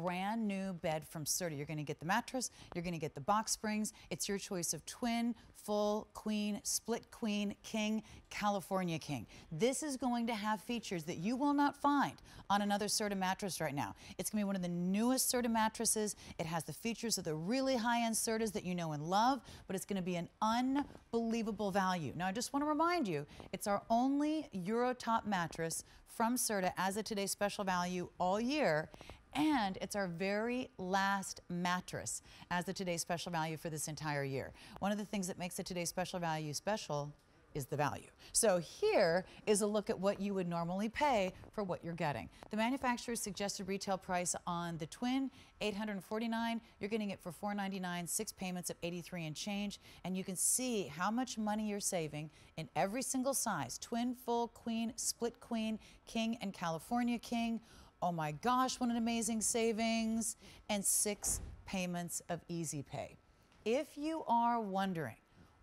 brand new bed from Serta. You're going to get the mattress, you're going to get the box springs. It's your choice of twin, full, queen, split queen, king, California king. This is going to have features that you will not find on another Serta mattress right now. It's going to be one of the newest Serta mattresses. It has the features of the really high-end Sertas that you know and love, but it's going to be an unbelievable value. Now, I just want to remind you, it's our only Eurotop mattress from Serta as a Today Special Value all year. And it's our very last mattress as the Today Special Value for this entire year. One of the things that makes the Today Special Value special is the value. So here is a look at what you would normally pay for what you're getting. The manufacturer's suggested retail price on the twin, 849. You're getting it for 499, six payments of 83 and change. And you can see how much money you're saving in every single size. Twin, full, queen, split queen, king, and California king. Oh my gosh, what an amazing savings. And six payments of easy pay. If you are wondering,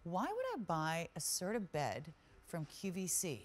why would I buy a Serta bed from QVC?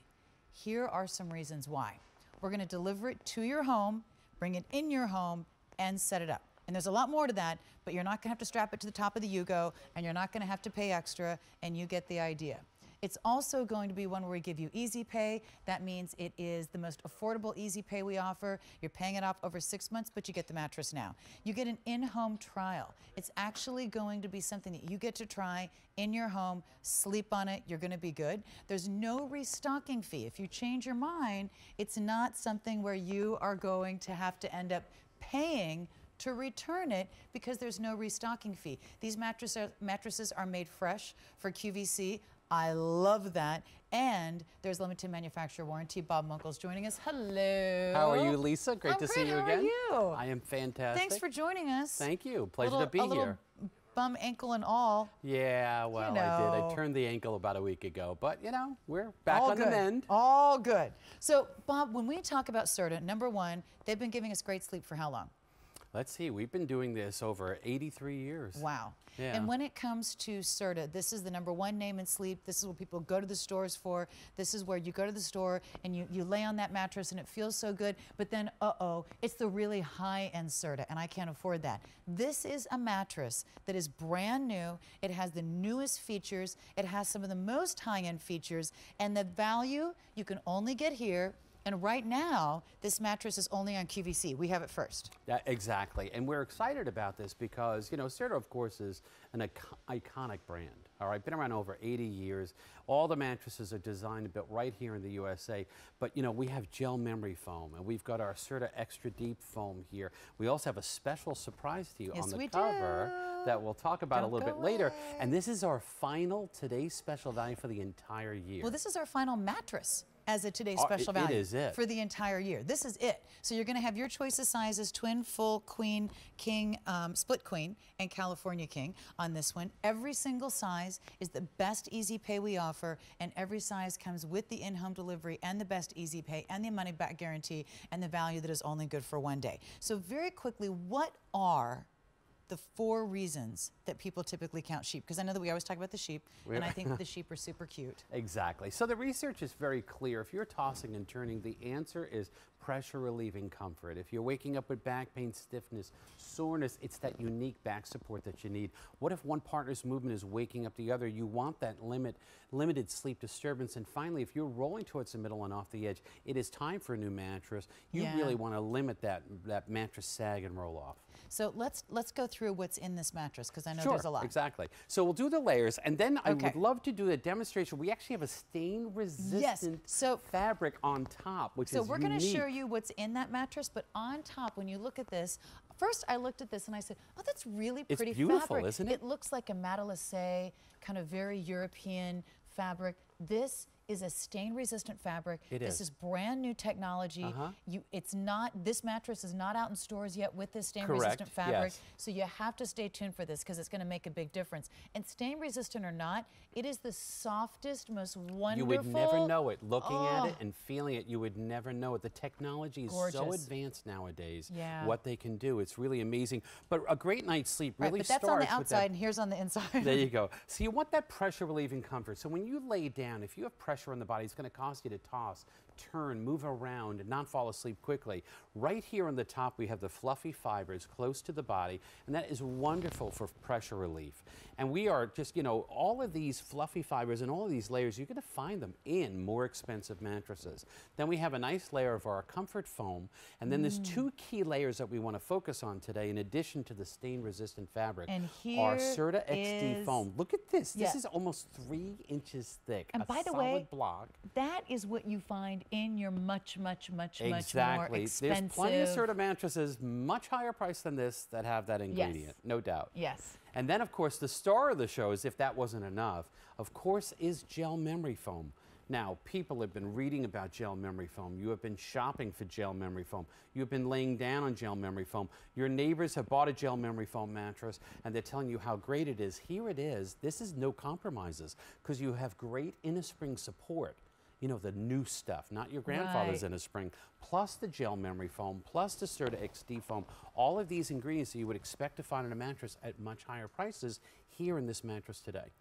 Here are some reasons why. We're going to deliver it to your home, bring it in your home, and set it up. And there's a lot more to that, but you're not going to have to strap it to the top of the Yugo, and you're not going to have to pay extra, and you get the idea. It's also going to be one where we give you easy pay. That means it is the most affordable easy pay we offer. You're paying it off over six months, but you get the mattress now. You get an in-home trial. It's actually going to be something that you get to try in your home, sleep on it, you're gonna be good. There's no restocking fee. If you change your mind, it's not something where you are going to have to end up paying to return it because there's no restocking fee. These mattresses mattresses are made fresh for QVC. I love that. And there's limited manufacturer warranty. Bob Munkle's joining us. Hello. How are you, Lisa? Great I'm to great. see you How again. Are you? I am fantastic. Thanks for joining us. Thank you. Pleasure little, to be here. Bum ankle and all. Yeah, well, you know. I did. I turned the ankle about a week ago, but you know, we're back all on good. the mend. All good. So, Bob, when we talk about Serta, number one, they've been giving us great sleep for how long? Let's see. We've been doing this over 83 years. Wow. Yeah. And when it comes to Serta, this is the number one name in sleep. This is what people go to the stores for. This is where you go to the store and you, you lay on that mattress and it feels so good, but then, uh-oh, it's the really high-end Serta, and I can't afford that. This is a mattress that is brand new. It has the newest features. It has some of the most high-end features, and the value you can only get here and right now, this mattress is only on QVC. We have it first. Yeah, exactly. And we're excited about this because, you know, Serta, of course, is an iconic brand. All right, been around over 80 years. All the mattresses are designed and built right here in the USA. But, you know, we have gel memory foam, and we've got our Serta Extra Deep foam here. We also have a special surprise to you yes, on the we cover do. that we'll talk about Don't a little bit away. later. And this is our final today's special value for the entire year. Well, this is our final mattress as a today's special it- value it. for the entire year. This is it. So you're going to have your choice of sizes: twin, full, queen, king, um, split queen, and California king on this one. Every single size is the best easy pay we offer, and every size comes with the in-home delivery and the best easy pay and the money-back guarantee and the value that is only good for one day. So very quickly, what are the four reasons that people typically count sheep because I know that we always talk about the sheep We- and I think the sheep are super cute. Exactly. So the research is very clear. If you're tossing and turning, the answer is pressure relieving comfort. If you're waking up with back pain, stiffness, soreness, it's that unique back support that you need. What if one partner's movement is waking up the other? You want that limit, limited sleep disturbance. And finally, if you're rolling towards the middle and off the edge, it is time for a new mattress. You Yeah. really want to limit that, that mattress sag and roll off. So let's let's go through what's in this mattress because I know sure, there's a lot. exactly. So we'll do the layers, and then I Okay. would love to do a demonstration. We actually have a stain-resistant yes. So- fabric on top, which So is we're going to show you what's in that mattress, but on top, when you look at this, first I looked at this and I said, "Oh, that's really pretty It's beautiful, fabric. isn't it? It looks like a matelassé, kind of very European fabric. This is a stain-resistant fabric. It this is. is brand new technology. Uh-huh. You, it's not. This mattress is not out in stores yet with this stain-resistant Correct, fabric. yes. So you have to stay tuned for this because it's going to make a big difference. And stain-resistant or not, it is the softest, most wonderful. You would never know it. Looking at it Oh. and feeling it, you would never know it. The technology is so advanced nowadays. Yeah. What they can do, it's really amazing. But a great night's sleep really Right, but that's on the outside and here's on the inside. There you go. So you want that pressure relieving comfort. So when you lay down, if you have pressure on the body, it's going to cause you to toss, turn, move around, and not fall asleep quickly. Right here on the top, we have the fluffy fibers close to the body, and that is wonderful for pressure relief. And we are just, you know, all of these fluffy fibers and all of these layers, you're going to find them in more expensive mattresses. Then we have a nice layer of our comfort foam, and then there's two mm. key layers that we want to focus on today, in addition to the stain-resistant fabric. And our here Serta XD foam. Look at this. Yeah. This is almost three inches thick. And a by the solid way, block. That is what you find in your much, much, much, much more Exactly. Expensive. Plenty of Serta mattresses, much higher price than this, that have that ingredient, no doubt. Yes. And then, of course, the star of the show, as if that wasn't enough, of course, is gel memory foam. Now, people have been reading about gel memory foam. You have been shopping for gel memory foam. You have been laying down on gel memory foam. Your neighbors have bought a gel memory foam mattress and they're telling you how great it is. Here it is. This is no compromises because you have great inner-spring support. You know, the new stuff, not your grandfather's Right. a spring, plus the gel memory foam, plus the Serta XD foam. All of these ingredients that you would expect to find in a mattress at much higher prices here in this mattress today.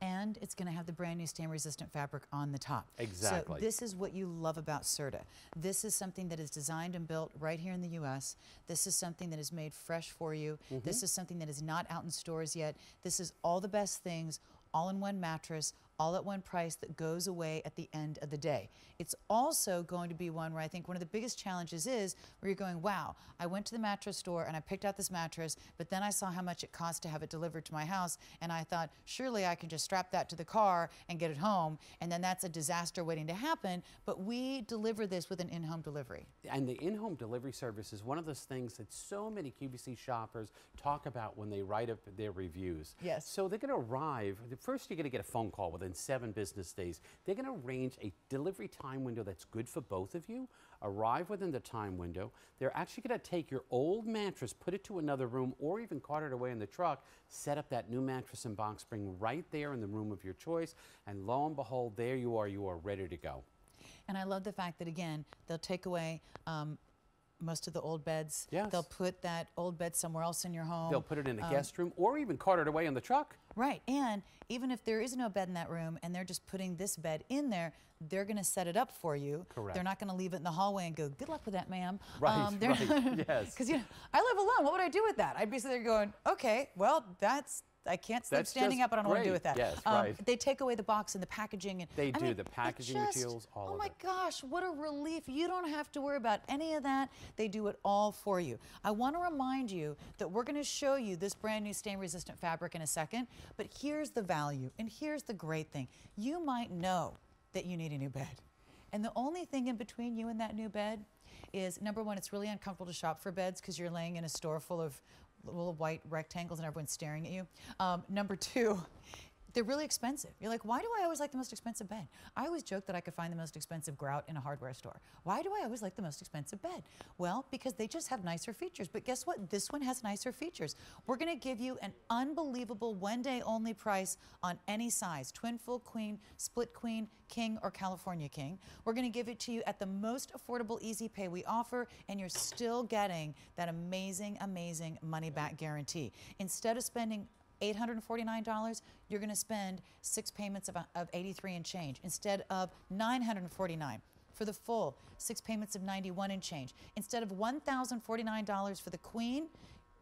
And it's going to have the brand new stain resistant fabric on the top. Exactly. So this is what you love about Serta. This is something that is designed and built right here in the US. This is something that is made fresh for you. Mm-hmm. This is something that is not out in stores yet. This is all the best things, all in one mattress, all at one price that goes away at the end of the day. It's also going to be one where I think one of the biggest challenges is where you're going, wow, I went to the mattress store and I picked out this mattress, but then I saw how much it cost to have it delivered to my house, and I thought, surely I can just strap that to the car and get it home, and then that's a disaster waiting to happen. But we deliver this with an in home delivery. And the in-home delivery service is one of those things that so many QVC shoppers talk about when they write up their reviews. Yes. So they're going to arrive. First, you're going to get a phone call within seven business days. They're going to arrange a delivery time window that's good for both of you. Arrive within the time window. They're actually going to take your old mattress, put it to another room, or even cart it away in the truck. Set up that new mattress and box spring right there in the room of your choice, and lo and behold, there you are. You are ready to go. And I love the fact that, again, they'll take away um, most of the old beds. Yes. They'll put that old bed somewhere else in your home. They'll put it in a um, guest room, or even cart it away in the truck. Right. And even if there is no bed in that room and they're just putting this bed in there, they're going to set it up for you. Correct. They're not going to leave it in the hallway and go, good luck with that, ma'am. Right, um, right, yes. Because, you know, I live alone. What would I do with that? I'd be sitting there going, okay, well, that's. I can't sleep That's standing up. I don't know what to do with that. Yes, Um, right. They take away the box and the packaging. And They I do, mean, the packaging just- materials, all oh my it. gosh, what a relief. You don't have to worry about any of that. They do it all for you. I want to remind you that we're going to show you this brand new stain resistant fabric in a second, but here's the value and here's the great thing. You might know that you need a new bed. And the only thing in between you and that new bed is number one, it's really uncomfortable to shop for beds because you're laying in a store full of little white rectangles and everyone's staring at you. Um, number two, they're really expensive. You're like, why do I always like the most expensive bed? I always joke that I could find the most expensive grout in a hardware store. Why do I always like the most expensive bed? Well, because they just have nicer features. But guess what? This one has nicer features. We're going to give you an unbelievable one day only price on any size twin, full queen, split queen, king, or California king. We're going to give it to you at the most affordable easy pay we offer, and you're still getting that amazing, amazing money back guarantee. Instead of spending $849, you're going to spend six payments of, of 83 and change instead of 949 for the full six payments of 91 and change. Instead of $1,049 for the queen,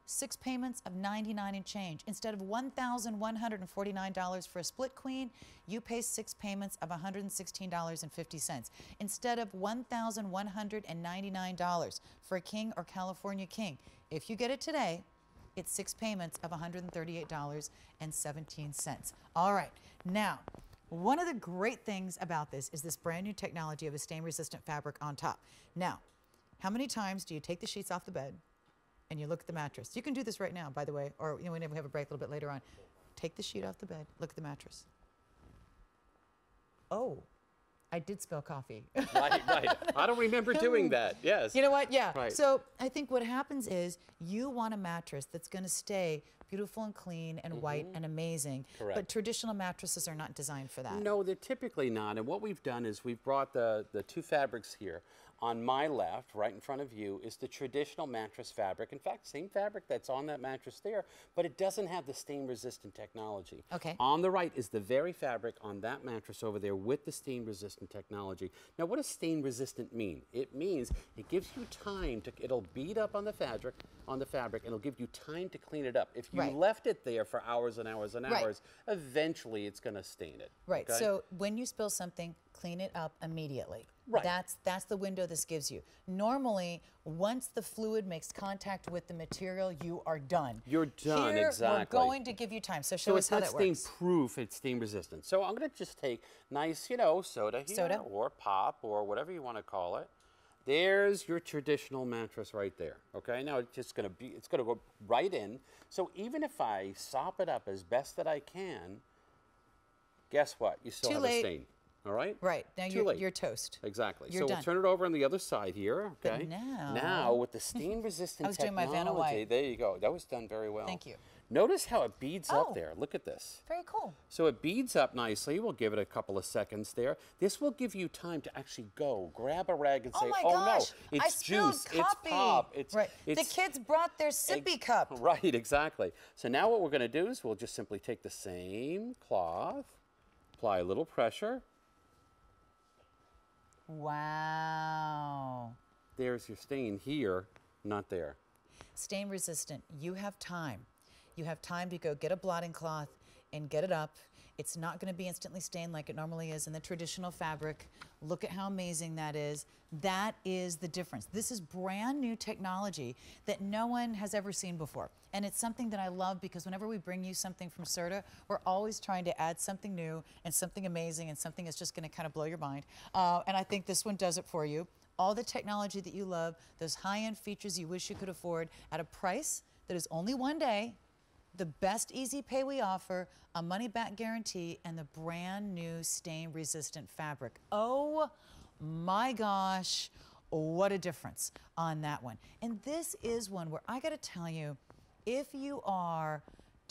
six payments of 99 and change. Instead of $1,149 for a split queen, you pay six payments of $116.50. Instead of $1,199 for a king or California king, if you get it today, it's six payments of $138.17. All right, now, one of the great things about this is this brand new technology of a stain resistant fabric on top. Now, how many times do you take the sheets off the bed and you look at the mattress? You can do this right now, by the way, or you know, we have a break a little bit later on. Take the sheet off the bed, look at the mattress. Oh, I did spill coffee. right, right. I don't remember doing that. Yes. You know what? Yeah. Right. So I think what happens is you want a mattress that's going to stay beautiful and clean and white and amazing. Correct. But Mm-hmm. Traditional mattresses are not designed for that. No, they're typically not. And what we've done is we've brought the, the two fabrics here On my left, right in front of you, is the traditional mattress fabric. In fact, same fabric that's on that mattress there, but it doesn't have the stain resistant technology. Okay. On the right is the very fabric on that mattress over there with the stain resistant technology. Now, what does stain resistant mean? It means it gives you time to, it'll bead up on the fabric, on the fabric, and it'll give you time to clean it up. If you Right. left it there for hours and hours and Right. hours, eventually it's going to stain it. Right. okay? So when you spill something, clean it up immediately. Right. That's that's the window this gives you. Normally, once the fluid makes contact with the material, you are done. You're done, Here, exactly. We're going to give you time. So show So us it's how not that stain works. proof, it's steam resistant. So I'm going to just take nice, you know, soda here Soda. or pop or whatever you want to call it. There's your traditional mattress right there. Okay, now it's just going to be, it's going to go right in. So even if I sop it up as best that I can, guess what? You still Too have late. a stain. All right. Right. Now Too you're, late. you're toast. Exactly. You're so done. we'll turn it over on the other side here. But Okay. now- now with the stain resistant I was doing my technology, Vanna White. there you go. That was done very well. Thank you. Notice how it beads Oh. up there. Look at this. Very cool. So it beads up nicely. We'll give it a couple of seconds there. This will give you time to actually go grab a rag and Oh say, my "Oh gosh! no, it's I juice, coffee. it's pop, it's right. it's the kids brought their sippy cup. Right, exactly. So now what we're going to do is we'll just simply take the same cloth, apply a little pressure. Wow. There's your stain here, not there. Stain resistant. You have time. You have time to go get a blotting cloth and get it up. It's not going to be instantly stained like it normally is in the traditional fabric. Look at how amazing that is. That is the difference. This is brand new technology that no one has ever seen before. And it's something that I love because whenever we bring you something from Serta, we're always trying to add something new and something amazing and something that's just going to kind of blow your mind. Uh, and I think this one does it for you all the technology that you love, those high end features you wish you could afford at a price that is only one day, the best easy pay we offer, a money back guarantee, and the brand new stain resistant fabric. Oh my gosh, what a difference on that one. And this is one where I gotta tell you, if you are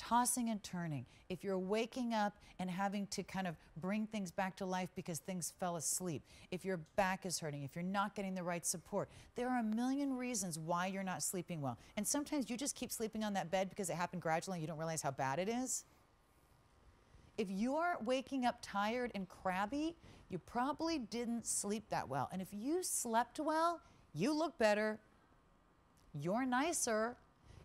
tossing and turning, if you're waking up and having to kind of bring things back to life because things fell asleep, if your back is hurting, if you're not getting the right support, there are a million reasons why you're not sleeping well. And sometimes you just keep sleeping on that bed because it happened gradually and you don't realize how bad it is. If you are waking up tired and crabby, you probably didn't sleep that well. And if you slept well, you look better, you're nicer,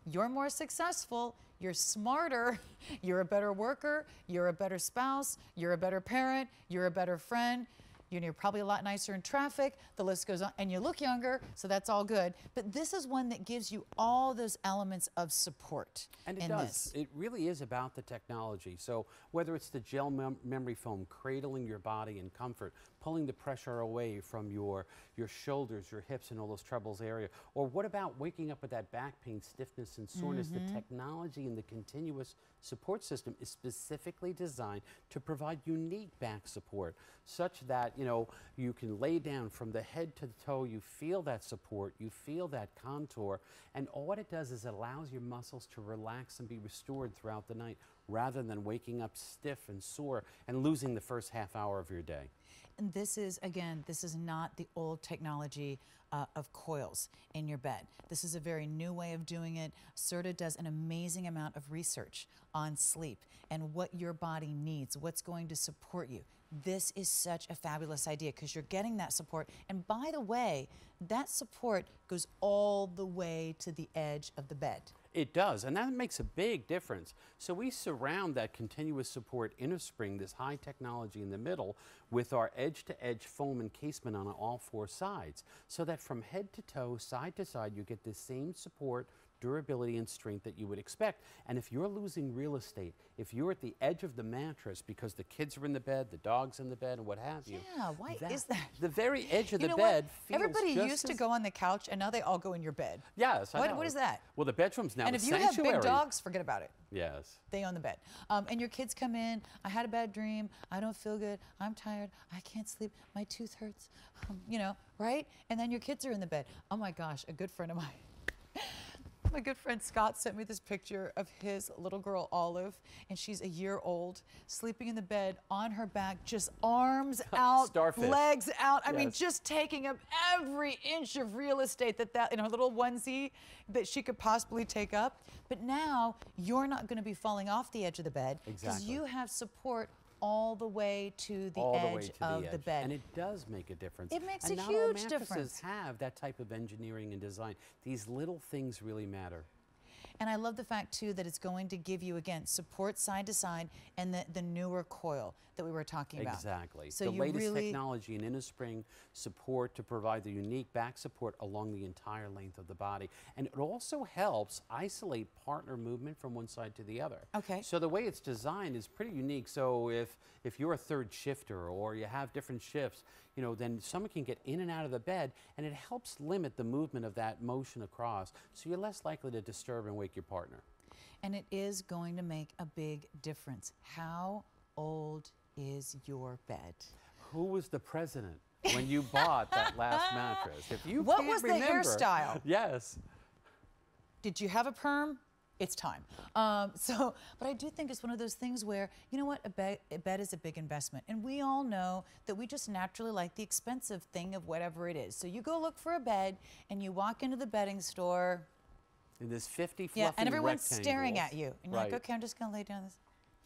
you're more successful, you're smarter, you're a better worker, you're a better spouse, you're a better parent, you're a better friend. You're probably a lot nicer in traffic. The list goes on, and you look younger, so that's all good. But this is one that gives you all those elements of support. And it does. This. It really is about the technology. So whether it's the gel mem- memory foam cradling your body in comfort, pulling the pressure away from your your shoulders, your hips, and all those troubles area, or what about waking up with that back pain, stiffness, and soreness? Mm-hmm. The technology and the continuous support system is specifically designed to provide unique back support, such that you know you can lay down from the head to the toe. You feel that support, you feel that contour, and all what it does is it allows your muscles to relax and be restored throughout the night, rather than waking up stiff and sore and losing the first half hour of your day. And this is, again, this is not the old technology uh, of coils in your bed. This is a very new way of doing it. Serta does an amazing amount of research on sleep and what your body needs, what's going to support you. This is such a fabulous idea because you're getting that support. And by the way, that support goes all the way to the edge of the bed. It does, and that makes a big difference. So we surround that continuous support inner spring, this high technology in the middle, with our edge-to-edge foam encasement on all four sides, so that from head to toe, side to side, you get the same support, durability, and strength that you would expect. And if you're losing real estate, if you're at the edge of the mattress because the kids are in the bed, the dog's in the bed, and what have you. Yeah, why is that? The very edge of You the know bed Everybody used to go on the couch, and now they all go in your bed. Yes, I What- know. what is that? Well, the bedroom's now and if you sanctuary. have big dogs, forget about it. Yes. They own the bed. Um, and your kids come in, I had a bad dream, I don't feel good, I'm tired, I can't sleep, my tooth hurts, um, you know, right? And then your kids are in the bed. Oh my gosh, a good friend of mine. My good friend Scott sent me this picture of his little girl Olive, and she's a year old, sleeping in the bed on her back, just arms out, Starfish. legs out. I mean, just taking up every inch of real estate that that in her little onesie that she could possibly take up. But now you're not going to be falling off the edge of the bed because Exactly. you have support all the way to the all edge the to of the edge. the bed. And it does make a difference. It makes and a not all huge difference. have that type of engineering and design. These little things really matter. And I love the fact too that it's going to give you again support side to side and the, the newer coil that we were talking about. Exactly. So the latest really technology in innerspring support to provide the unique back support along the entire length of the body. And it also helps isolate partner movement from one side to the other. Okay. So the way it's designed is pretty unique. So if if you're a third shifter or you have different shifts, you know, then someone can get in and out of the bed and it helps limit the movement of that motion across. So you're less likely to disturb and wake your partner. and it is going to make a big difference. How old is your bed? Who was the president when you bought that last mattress? If you What was the remember- hairstyle? Yes. Did you have a perm? It's time. Um, so, but I do think it's one of those things where, you know what, a bed, a bed is a big investment. And we all know that we just naturally like the expensive thing of whatever it is. So you go look for a bed and you walk into the bedding store, In this 50 fluffy Yeah, and everyone's staring at you. And you're right. like, okay, I'm just going to lay down this.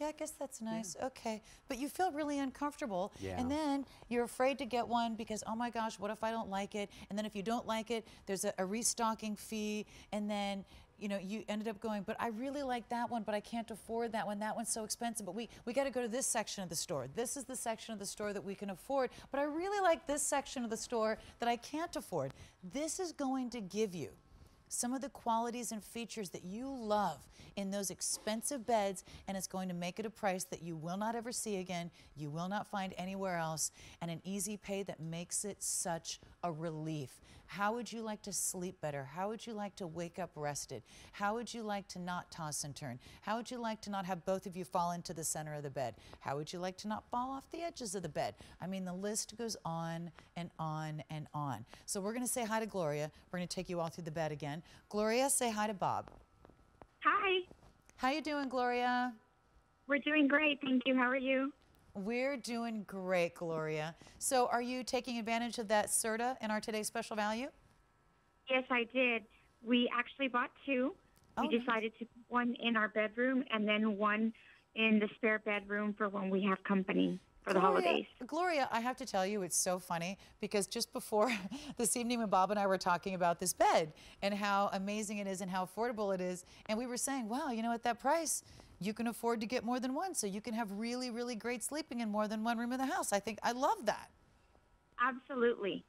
Yeah, I guess that's nice. Okay. But you feel really uncomfortable. Yeah. And then you're afraid to get one because, oh my gosh, what if I don't like it? And then if you don't like it, there's a, a restocking fee. And then, you know, you ended up going, but I really like that one, but I can't afford that one. That one's so expensive. But we, we got to go to this section of the store. This is the section of the store that we can afford. But I really like this section of the store that I can't afford. This is going to give you some of the qualities and features that you love in those expensive beds, and it's going to make it a price that you will not ever see again, you will not find anywhere else, and an easy pay that makes it such a relief. How would you like to sleep better? How would you like to wake up rested? How would you like to not toss and turn? How would you like to not have both of you fall into the center of the bed? How would you like to not fall off the edges of the bed? I mean, the list goes on and on and on. So we're going to say hi to Gloria. We're going to take you all through the bed again. Gloria, say hi to Bob. Hi, How you doing, Gloria? we're doing great. Thank you. How are you? We're doing great, Gloria. So are you taking advantage of that Serta in our today's special value? Yes, I did. We actually bought two. Oh, we nice. decided to put one in our bedroom and then one in the spare bedroom for when we have company for the Gloria- holidays. Gloria, I have to tell you, it's so funny because just before this evening, when Bob and I were talking about this bed and how amazing it is and how affordable it is, and we were saying, wow, you know, at that price, you can afford to get more than one. So you can have really, really great sleeping in more than one room in the house. I think I love that. Absolutely.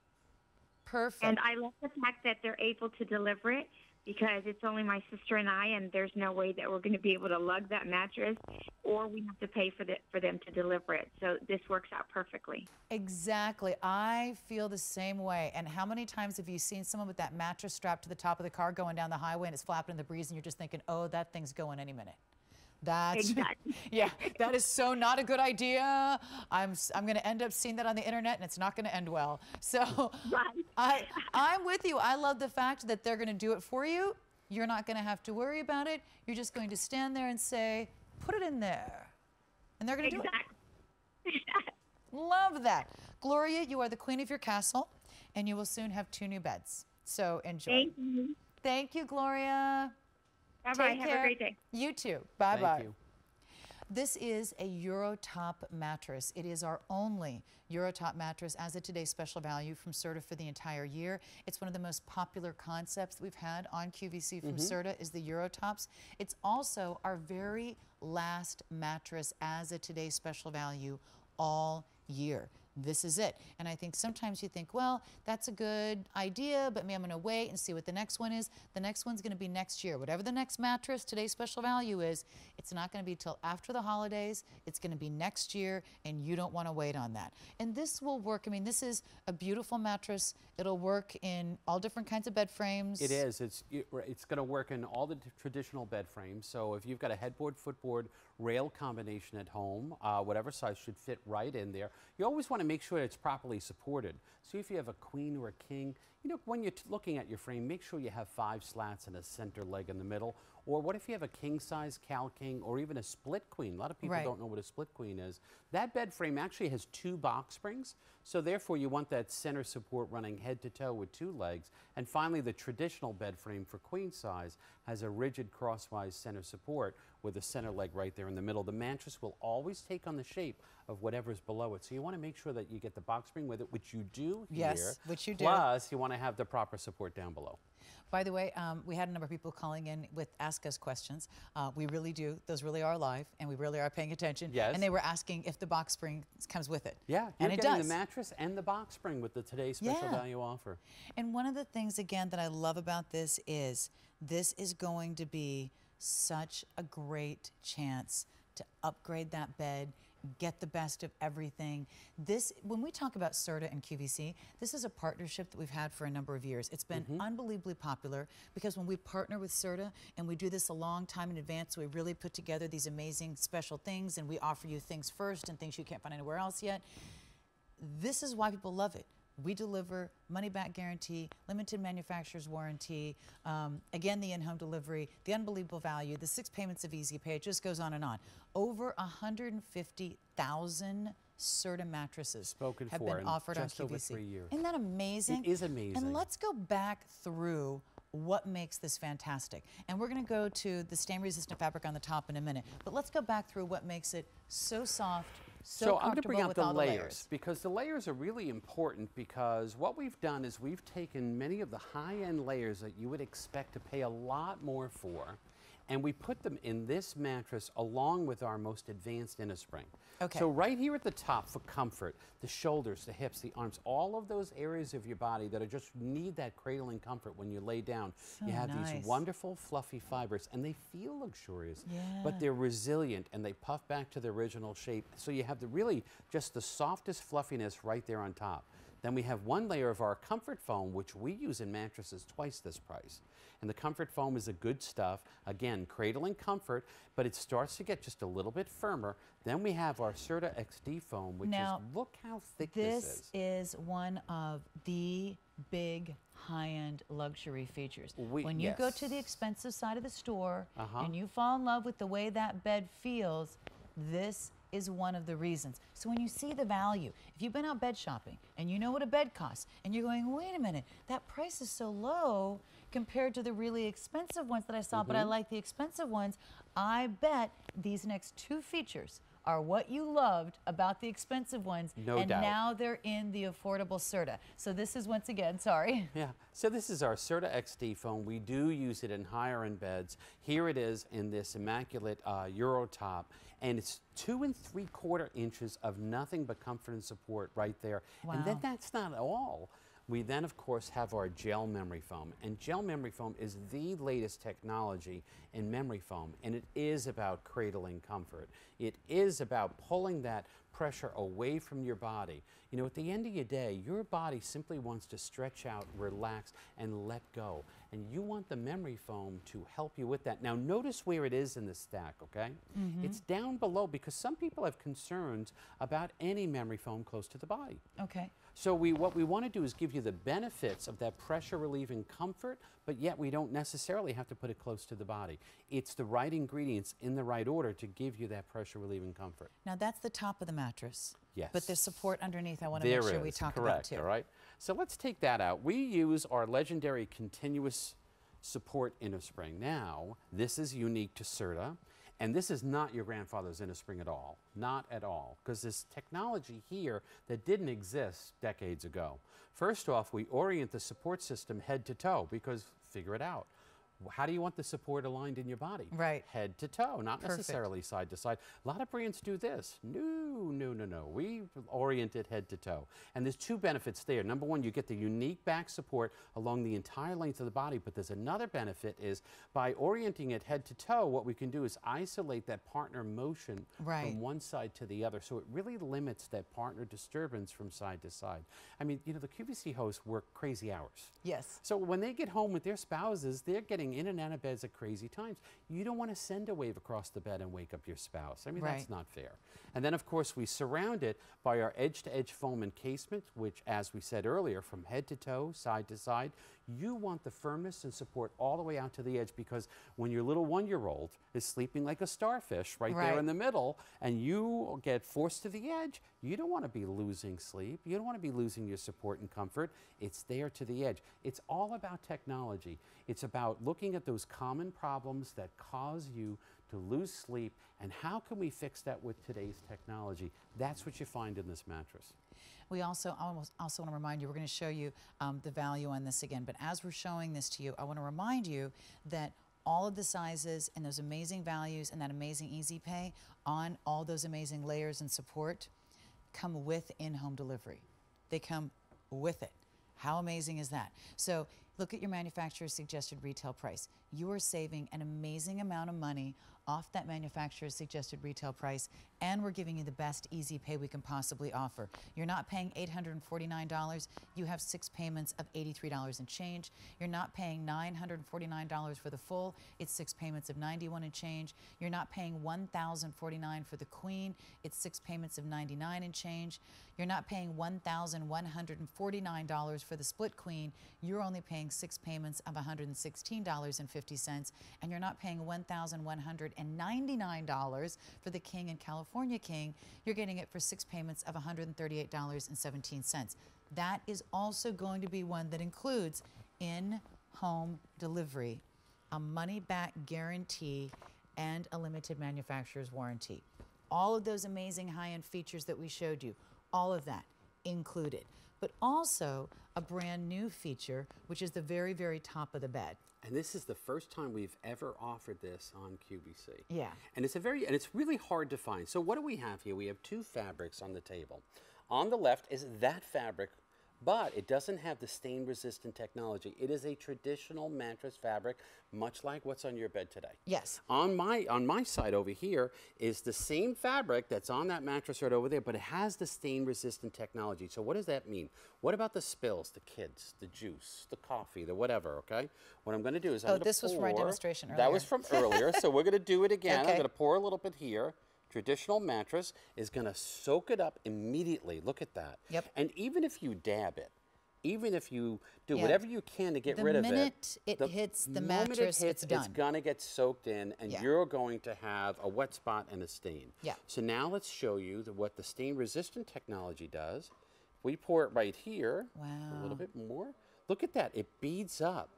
Perfect. And I love the fact that they're able to deliver it because it's only my sister and I, and there's no way that we're going to be able to lug that mattress, or we have to pay for the, for them to deliver it. So this works out perfectly. Exactly. I feel the same way. And how many times have you seen someone with that mattress strapped to the top of the car going down the highway and it's flapping in the breeze and you're just thinking, oh, that thing's going any minute? That's Exactly. yeah, that is so not a good idea. I'm I'm going to end up seeing that on the internet and it's not going to end well. So Right. I I'm with you. I love the fact that they're going to do it for you. You're not going to have to worry about it. You're just going to stand there and say, "Put it in there." And they're going to do it. Love that. Gloria, you are the queen of your castle, and you will soon have two new beds. So enjoy. Thank you. Thank you, Gloria. Bye bye. Take Have care. a great day. You too. Bye bye. Thank you. This is a Eurotop mattress. It is our only Eurotop mattress as a today's special value from Serta for the entire year. It's one of the most popular concepts that we've had on QVC from mm-hmm. Serta is the Eurotops. It's also our very last mattress as a today's special value all year. This is it. And I think sometimes you think, well, that's a good idea, but maybe I'm going to wait and see what the next one is. The next one's going to be next year. Whatever the next mattress, today's special value is, it's not going to be till after the holidays. It's going to be next year, and you don't want to wait on that. And this will work. I mean, this is a beautiful mattress. It'll work in all different kinds of bed frames. It is. It's you- it's going to work in all the traditional bed frames. So if you've got a headboard, footboard, rail combination at home, uh, whatever size should fit right in there. You always want to make sure it's properly supported. So if you have a queen or a king, You know, when you're t- looking at your frame, make sure you have five slats and a center leg in the middle. Or what if you have a king size Cal King or even a split queen? A lot of people Right. don't know what a split queen is. That bed frame actually has two box springs, so therefore you want that center support running head to toe with two legs. And finally, the traditional bed frame for queen size has a rigid crosswise center support with a center leg right there in the middle. The mattress will always take on the shape of whatever's below it. So you want to make sure that you get the box spring with it, which you do Yes, here. which you do. Plus, you want to have the proper support down below. By the way, um, we had a number of people calling in with ask us questions. Uh, we really do; those really are live, and we really are paying attention. Yes. And they were asking if the box spring comes with it. Yeah, you're and it getting does. the mattress and the box spring with the today's special Yeah. value offer. And one of the things, again, that I love about this is this is going to be such a great chance to upgrade that bed, get the best of everything. This, when we talk about Serta and QVC, this is a partnership that we've had for a number of years. It's been mm-hmm. unbelievably popular because when we partner with Serta and we do this a long time in advance, we really put together these amazing special things and we offer you things first and things you can't find anywhere else yet this is why people love it. We deliver money back guarantee, limited manufacturer's warranty, um, again, the in home delivery, the unbelievable value, the six payments of easy pay. It just goes on and on. Over 150,000 Serta mattresses Spoken have been offered on QVC. Isn't that amazing? It is amazing. And let's go back through what makes this fantastic. And we're going to go to the stain resistant fabric on the top in a minute. But let's go back through what makes it so soft, so, So I'm going to bring out the layers, the layers. because the layers are really important because what we've done is we've taken many of the high-end layers that you would expect to pay a lot more for and we put them in this mattress along with our most advanced innerspring. Okay. So right here at the top for comfort, the shoulders, the hips, the arms, all of those areas of your body that are just need that cradling comfort when you lay down. you have nice. these wonderful fluffy fibers and they feel luxurious, but they're resilient and they puff back to the original shape. So you have the really just the softest fluffiness right there on top. Then we have one layer of our comfort foam, which we use in mattresses twice this price. And the comfort foam is a good stuff. Again, cradling comfort, but it starts to get just a little bit firmer. Then we have our Serta XD foam, which Now, is look how thick this, This is. is one of the big high-end luxury features. We- when you go to the expensive side of the store Uh-huh. and you fall in love with the way that bed feels, this is one of the reasons. So when you see the value, if you've been out bed shopping and you know what a bed costs and you're going, wait a minute, that price is so low compared to the really expensive ones that I saw, Mm-hmm. but I like the expensive ones, I bet these next two features are what you loved about the expensive ones No and doubt. now they're in the affordable Serta. So this is once again, sorry. Yeah, so this is our Serta XD foam. We do use it in higher end beds. Here it is in this immaculate uh, Euro top, and it's two and three quarter inches of nothing but comfort and support right there. Wow. And then that's not all. We then, of course, have our gel memory foam. And gel memory foam is the latest technology in memory foam. And it is about cradling comfort. It is about pulling that pressure away from your body. You know, at the end of your day, your body simply wants to stretch out, relax, and let go. And you want the memory foam to help you with that. Now, notice where it is in the stack, okay? Mm-hmm. It's down below because some people have concerns about any memory foam close to the body. Okay. So we, what we want to do is give you the benefits of that pressure relieving comfort, but yet we don't necessarily have to put it close to the body. It's the right ingredients in the right order to give you that pressure relieving comfort. Now that's the top of the mattress. Yes. But there's support underneath I want to There make sure we talk correct, about too. All right. So let's take that out. We use our legendary continuous support innerspring. Now, this is unique to Serta, and this is not your grandfather's innerspring at all. Not at all. Because this technology here that didn't exist decades ago. First off, we orient the support system head to toe because figure it out. How do you want the support aligned in your body? Right. Head to toe, not Perfect. necessarily side to side. A lot of brands do this. No, no, no, no. We orient it head to toe. And there's two benefits there. Number one, you get the unique back support along the entire length of the body, but there's another benefit is by orienting it head to toe, what we can do is isolate that partner motion Right. from one side to the other. So it really limits that partner disturbance from side to side. I mean, you know, the QVC hosts work crazy hours. Yes. So when they get home with their spouses, they're getting jumping in and out of beds at crazy times. You don't want to send a wave across the bed and wake up your spouse. I mean, Right. that's not fair. And then, of course, we surround it by our edge to edge foam encasement, which, as we said earlier, from head to toe, side to side, you want the firmness and support all the way out to the edge because when your little one year old is sleeping like a starfish right, Right. there in the middle and you get forced to the edge, you don't want to be losing sleep. You don't want to be losing your support and comfort. It's there to the edge. It's all about technology. It's about looking at those common problems that cause you to lose sleep and how can we fix that with today's technology. That's what you find in this mattress. We also almost also want to remind you, we're going to show you um, the value on this again, but as we're showing this to you, I want to remind you that all of the sizes and those amazing values and that amazing easy pay on all those amazing layers and support come with in-home delivery. They come with it. How amazing is that? So look at your manufacturer's suggested retail price. You are saving an amazing amount of money off that manufacturer's suggested retail price, and we're giving you the best easy pay we can possibly offer. You're not paying $849. You have six payments of $83 and change. You're not paying $949 for the full. It's six payments of 91 and change. You're not paying $1,049 for the queen. It's six payments of 99 and change. You're not paying $1,149 for the split queen. You're only paying six payments of $116.50. And you're not paying $1,199 for the king in California king. You're getting it for six payments of $138.17. That is also going to be one that includes in home delivery, a money back guarantee, and a limited manufacturer's warranty. All of those amazing high end features that we showed you, all of that included. But also a brand new feature, which is the very, very top of the bed. And this is the first time we've ever offered this on QVC. Yeah. And it's a very and it's really hard to find. So what do we have here? We have two fabrics on the table. On the left is that fabric, but it doesn't have the stain resistant technology. It is a traditional mattress fabric, much like what's on your bed today. Yes. On my on my side over here is the same fabric that's on that mattress right over there, but it has the stain resistant technology. So what does that mean? What about the spills, the kids, the juice, the coffee, the whatever, okay? What I'm going to do is I'm Oh, gonna Oh, this was from my demonstration That was from earlier, so we're going to do it again. Okay. I'm going to pour a little bit here. Traditional mattress is going to soak it up immediately. Look at that. Yep. And even if you dab it, even if you do Yeah. whatever you can to get The rid of it, minute it hits the mattress, it hits, it's done. going to get soaked in, and Yeah. you're going to have a wet spot and a stain. Yeah. So now let's show you the, what the stain resistant technology does. We pour it right here. Wow. A little bit more. Look at that. It beads up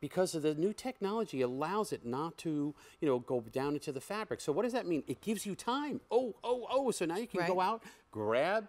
because of the new technology allows it not to, you know, go down into the fabric. So what does that mean? It gives you time. Oh, oh, oh. So now you can go out, grab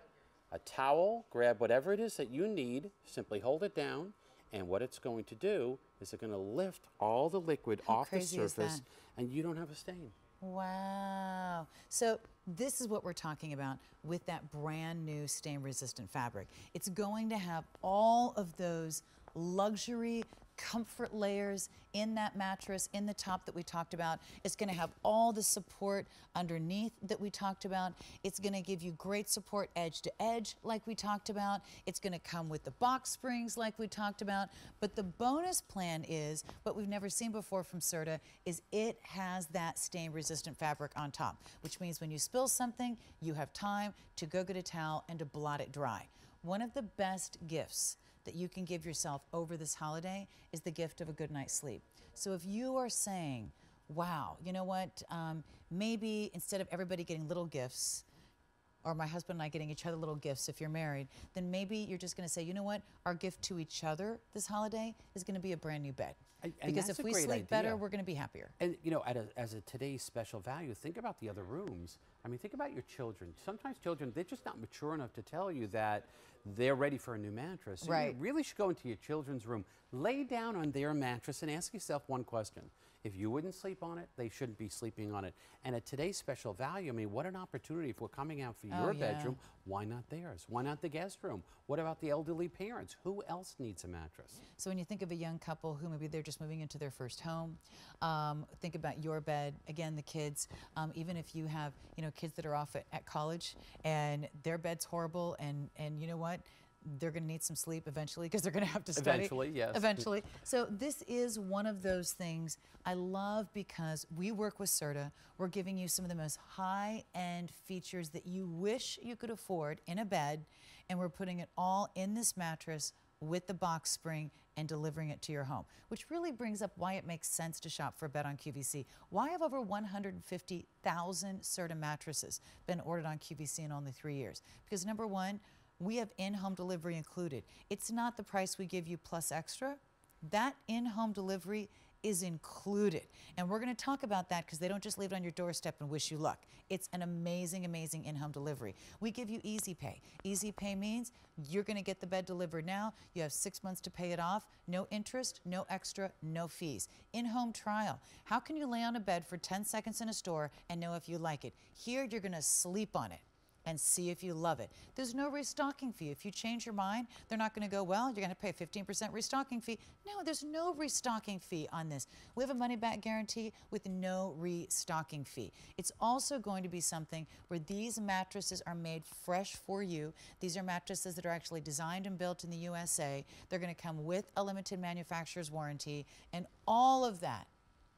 a towel, grab whatever it is that you need, simply hold it down, and what it's going to do is it's going to lift all the liquid How off the surface and you don't have a stain. Wow. So this is what we're talking about with that brand new stain resistant fabric. It's going to have all of those luxury comfort layers in that mattress in the top that we talked about. It's going to have all the support underneath that we talked about. It's going to give you great support edge to edge like we talked about. It's going to come with the box springs like we talked about. But the bonus plan is what we've never seen before from Serta is it has that stain resistant fabric on top, which means when you spill something, you have time to go get a towel and to blot it dry. One of the best gifts that you can give yourself over this holiday is the gift of a good night's sleep. So if you are saying, wow, you know what, um, maybe instead of everybody getting little gifts, or my husband and I getting each other little gifts if you're married, then maybe you're just going to say, you know what, our gift to each other this holiday is going to be a brand new bed. And because if we sleep better, we're going to be happier. And you know, at a, as a today's special value, think about the other rooms. I mean, think about your children. Sometimes children they're just not mature enough to tell you that they're ready for a new mattress. So Right. You really should go into your children's room, lay down on their mattress, and ask yourself one question: If you wouldn't sleep on it, they shouldn't be sleeping on it. And at today's special value, I mean, what an opportunity! If we're coming out for Oh, your yeah. bedroom, why not theirs? Why not the guest room? What about the elderly parents? Who else needs a mattress? So when you think of a young couple who maybe they're just moving into their first home, um, think about your bed. Again, the kids. Um, even if you have you know kids that are off at, at college and their bed's horrible, and and you know what, they're going to need some sleep eventually because they're going to have to study. Eventually, yes. Eventually. So this is one of those things I love because we work with Serta. We're giving you some of the most high-end features that you wish you could afford in a bed, and we're putting it all in this mattress with the box spring and delivering it to your home, which really brings up why it makes sense to shop for a bed on QVC. Why have over 150,000 Serta mattresses been ordered on QVC in only three years? Because number one, we have in-home delivery included. It's not the price we give you plus extra. That in-home delivery is included. And we're going to talk about that because they don't just leave it on your doorstep and wish you luck. It's an amazing, amazing in-home delivery. We give you easy pay. Easy pay means you're going to get the bed delivered now. You have six months to pay it off. No interest, no extra, no fees. In-home trial. How can you lay on a bed for 10 seconds in a store and know if you like it? Here, you're going to sleep on it and see if you love it. There's no restocking fee. If you change your mind, they're not going to go, well, you're going to pay 15% restocking fee. No, there's no restocking fee on this. We have a money back guarantee with no restocking fee. It's also going to be something where these mattresses are made fresh for you. These are mattresses that are actually designed and built in the USA. They're going to come with a limited manufacturer's warranty and all of that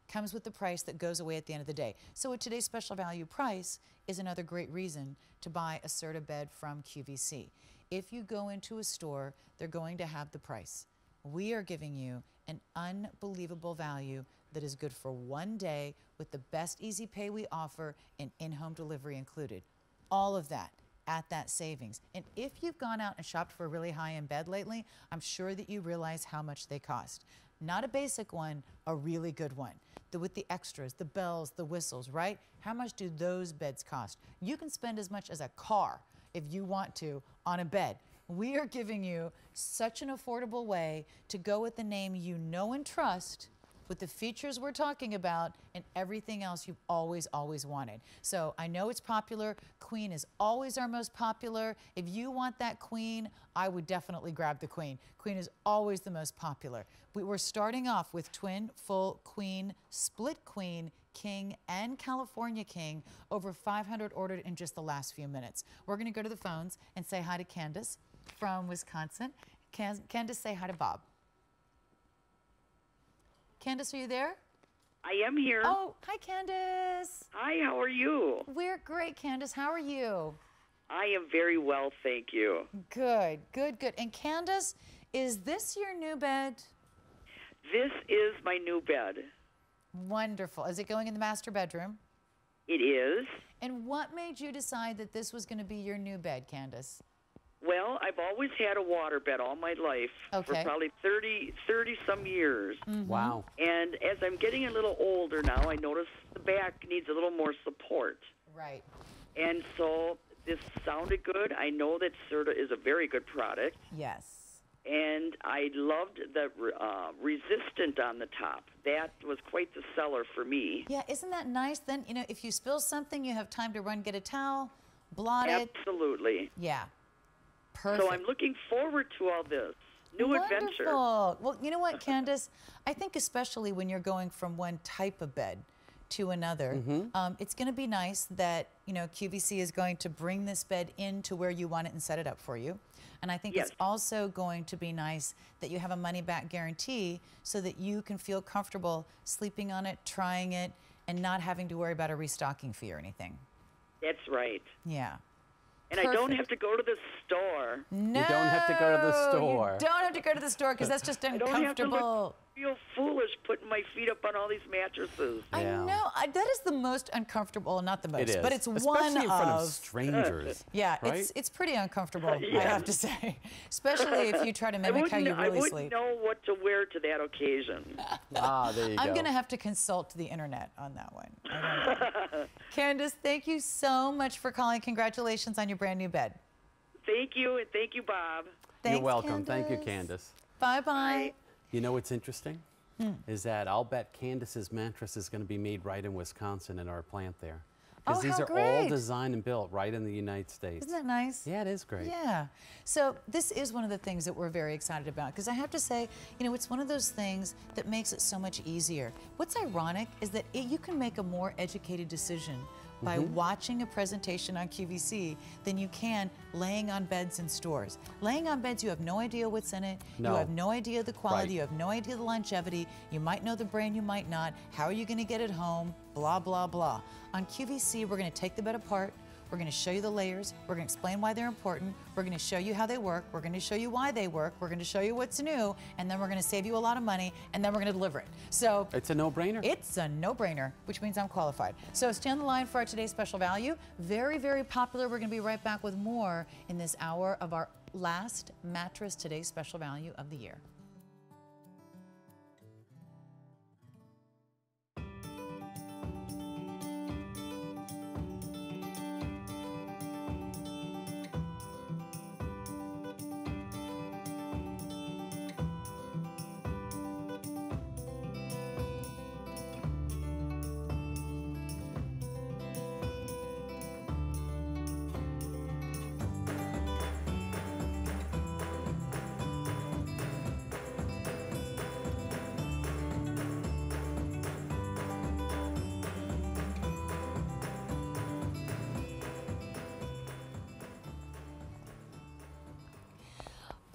comes with the price that goes away at the end of the day. So at today's special value price is another great reason to buy a Serta bed from QVC. If you go into a store, they're going to have the price. We are giving you an unbelievable value that is good for one day with the best easy pay we offer and in-home delivery included. All of that at that savings. And if you've gone out and shopped for a really high-end bed lately, I'm sure that you realize how much they cost. Not a basic one, a really good one. The, with the extras, the bells, the whistles, right? How much do those beds cost? You can spend as much as a car if you want to on a bed. We are giving you such an affordable way to go with the name you know and trust with the features we're talking about and everything else you've always, always wanted. So I know it's popular. Queen is always our most popular. If you want that queen, I would definitely grab the queen. Queen is always the most popular. We, we're starting off with twin, full queen, split queen, king, and California king. Over 500 ordered in just the last few minutes. We're going to go to the phones and say hi to Candace from Wisconsin. Can, Candace, say hi to Bob. Candace, are you there? I am here. Oh, hi, Candace. Hi, how are you? We're great, Candace. How are you? I am very well, thank you. Good, good, good. And Candace, is this your new bed? This is my new bed. Wonderful. Is it going in the master bedroom? It is. And what made you decide that this was going to be your new bed, Candace? Well, I've always had a water bed all my life Okay. for probably 30, 30 some years. Wow. And as I'm getting a little older now, I notice the back needs a little more support. Right. And so this sounded good. I know that Serta is a very good product. Yes. And I loved the uh, resistant on the top. That was quite the seller for me. Yeah, isn't that nice? Then, you know, if you spill something, you have time to run, get a towel, blot it. Absolutely. Yeah. Perfect. So I'm looking forward to all this new adventure. Wonderful. Well, you know what, Candace? I think especially when you're going from one type of bed to another, Mm-hmm. um, it's going to be nice that you know QVC is going to bring this bed into where you want it and set it up for you. And I think Yes. it's also going to be nice that you have a money back guarantee so that you can feel comfortable sleeping on it, trying it, and not having to worry about a restocking fee or anything. That's right. Yeah. And I don't have to go to the store. No, don't have to go to the store. You don't have to go to the store because that's just I don't have to uncomfortable. Look, feel foolish putting my feet up on all these mattresses. I Yeah. know. I, that is the most uncomfortable. Not the most, It is. but it's Especially one in front of, of. strangers. yeah, right? it's it's pretty uncomfortable. I Yeah. have to say, especially if you try to I mimic how wouldn't, you I really wouldn't sleep. know what to wear to that occasion. ah, there you go. I'm going to have to consult the internet on that one. I don't know. Candace, thank you so much for calling. Congratulations on your brand new bed. thank you, and thank you, Bob. Thanks, You're welcome. Thank you, Candace. Bye bye. You know what's interesting? Hmm. Is that I'll bet Candace's mattress is going to be made right in Wisconsin in our plant there. Because Oh, these are all designed and built right in the United States. Isn't that nice? yeah, it is great. Yeah. So this is one of the things that we're very excited about because I have to say, you know, it's one of those things that makes it so much easier. What's ironic is that it, you can make a more educated decision by Mm-hmm. watching a presentation on QVC than you can laying on beds in stores. Laying on beds, you have no idea what's in it. No. You have no idea the quality. Right. You have no idea the longevity. You might know the brand, you might not. How are you going to get it home? Blah, blah, blah. On QVC, we're going to take the bed apart. We're going to show you the layers. We're going to explain why they're important. We're going to show you how they work. We're going to show you why they work. We're going to show you what's new. And then we're going to save you a lot of money. And then we're going to deliver it. So It's a no-brainer. it's a no-brainer, which means I'm qualified. So stay on the line for our today's special value. Very, very popular. We're going to be right back with more in this hour of our last mattress today's special value of the year.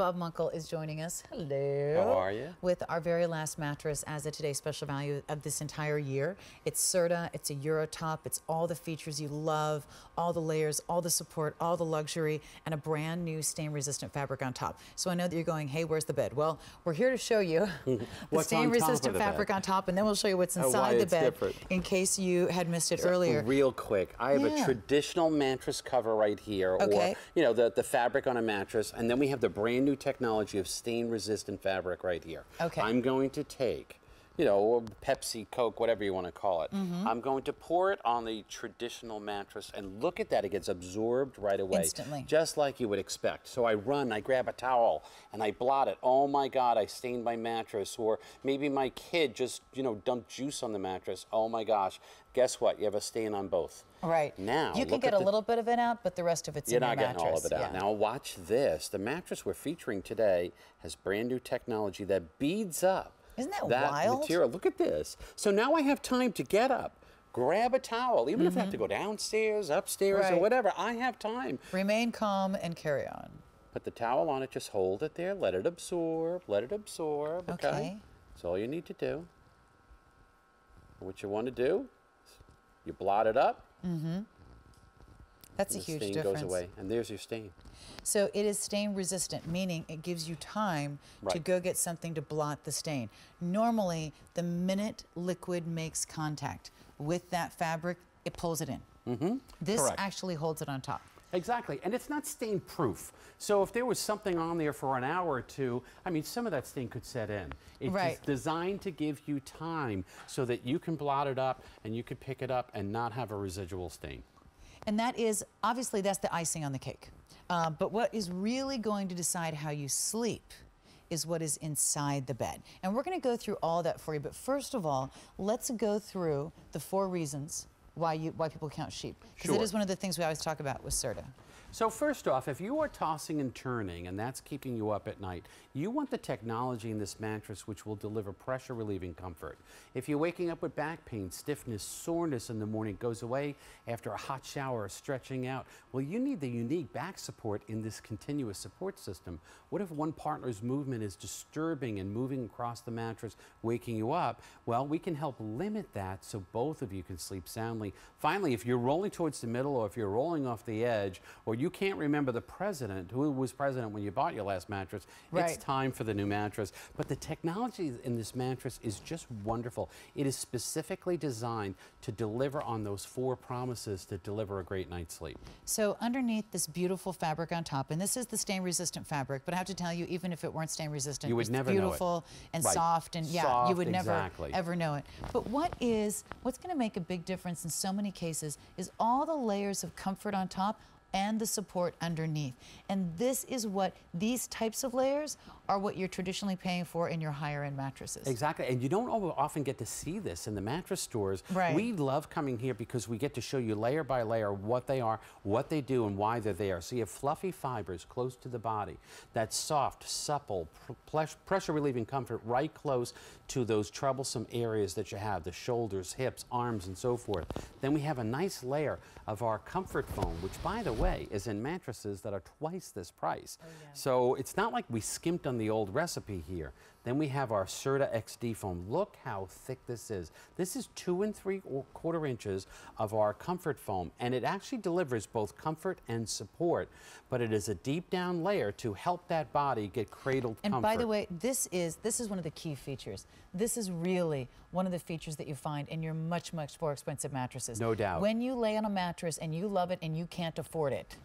Bob Munkle is joining us. Hello. How are you? With our very last mattress as a today's special value of this entire year. It's Serta, it's a Eurotop, it's all the features you love, all the layers, all the support, all the luxury, and a brand new stain resistant fabric on top. So I know that you're going, hey, where's the bed? Well, we're here to show you the stain resistant the fabric bed? on top, and then we'll show you what's oh, why inside the bed different. in case you had missed it earlier. Real quick, I have Yeah. a traditional mattress cover right here, Okay. or you know the the fabric on a mattress, and then we have the brand new technology of stain-resistant fabric right here. Okay. I'm going to take, you know, Pepsi, Coke, whatever you want to call it. Mm-hmm. I'm going to pour it on the traditional mattress, and look at that, it gets absorbed right away, Instantly. just like you would expect. So I run, I grab a towel, and I blot it. Oh my God, I stained my mattress, or maybe my kid just, you know, dumped juice on the mattress. Oh my gosh. Guess what? You have a stain on both. Right. Now, you can get a the- little bit of it out, but the rest of it's. You're in not your getting mattress. all of it out. Yeah. Now watch this. The mattress we're featuring today has brand new technology that beads up. Isn't that wild? material. Look at this. So now I have time to get up, grab a towel, even if I have to go downstairs, upstairs, Mm-hmm. Right. or whatever. I have time. Remain calm and carry on. Put the towel on it. Just hold it there. Let it absorb. Let it absorb. Okay. Okay. That's all you need to do. What you want to do, you blot it up. That's a the huge stain difference. goes away, and there's your stain. So it is stain resistant, meaning it gives you time to go get something to blot the stain. Normally, the minute liquid makes contact with that fabric, it pulls it in. Mm-hmm. This Correct. actually holds it on top. Exactly, and it's not stain proof. So if there was something on there for an hour or two, I mean, some of that stain could set in. It's Right. designed to give you time so that you can blot it up and you can pick it up and not have a residual stain. And that is obviously that's the icing on the cake. Uh, but what is really going to decide how you sleep is what is inside the bed. And we're going to go through all that for you. But first of all, let's go through the four reasons why you why people count sheep. Because it Sure. is one of the things we always talk about with Serta. So first off, if you are tossing and turning and that's keeping you up at night, you want the technology in this mattress which will deliver pressure relieving comfort. If you're waking up with back pain, stiffness, soreness in the morning goes away after a hot shower or stretching out, well you need the unique back support in this continuous support system. What if one partner's movement is disturbing and moving across the mattress, waking you up? Well, we can help limit that so both of you can sleep soundly. Finally, if you're rolling towards the middle or if you're rolling off the edge or you can't remember the president, who was president when you bought your last mattress, Right. it's time for the new mattress. But the technology in this mattress is just wonderful. It is specifically designed to deliver on those four promises to deliver a great night's sleep. So underneath this beautiful fabric on top, and this is the stain resistant fabric, but I have to tell you, even if it weren't stain resistant, You would it's never know it. beautiful and Right. soft, and yeah, you would never exactly. ever know it. But what is what's going to make a big difference in so many cases is all the layers of comfort on top and the support underneath. And this is what these types of layers are what you're traditionally paying for in your higher end mattresses. Exactly, and you don't often get to see this in the mattress stores. Right. We love coming here because we get to show you layer by layer what they are, what they do, and why they're there. So you have fluffy fibers close to the body, that soft, supple, pr- pressure relieving comfort right close to those troublesome areas that you have the shoulders, hips, arms, and so forth. Then we have a nice layer of our comfort foam, which, by the way, is in mattresses that are twice this price. Oh, so it's not like we skimped on the old recipe here. Then we have our Serta XD foam. Look how thick this is. This is two and three quarter inches of our comfort foam, and it actually delivers both comfort and support, but it is a deep down layer to help that body get cradled And comfort. by the way, this is this is one of the key features. This is really one of the features that you find in your much much more expensive mattresses. No doubt. When you lay on a mattress and you love it and you can't afford it,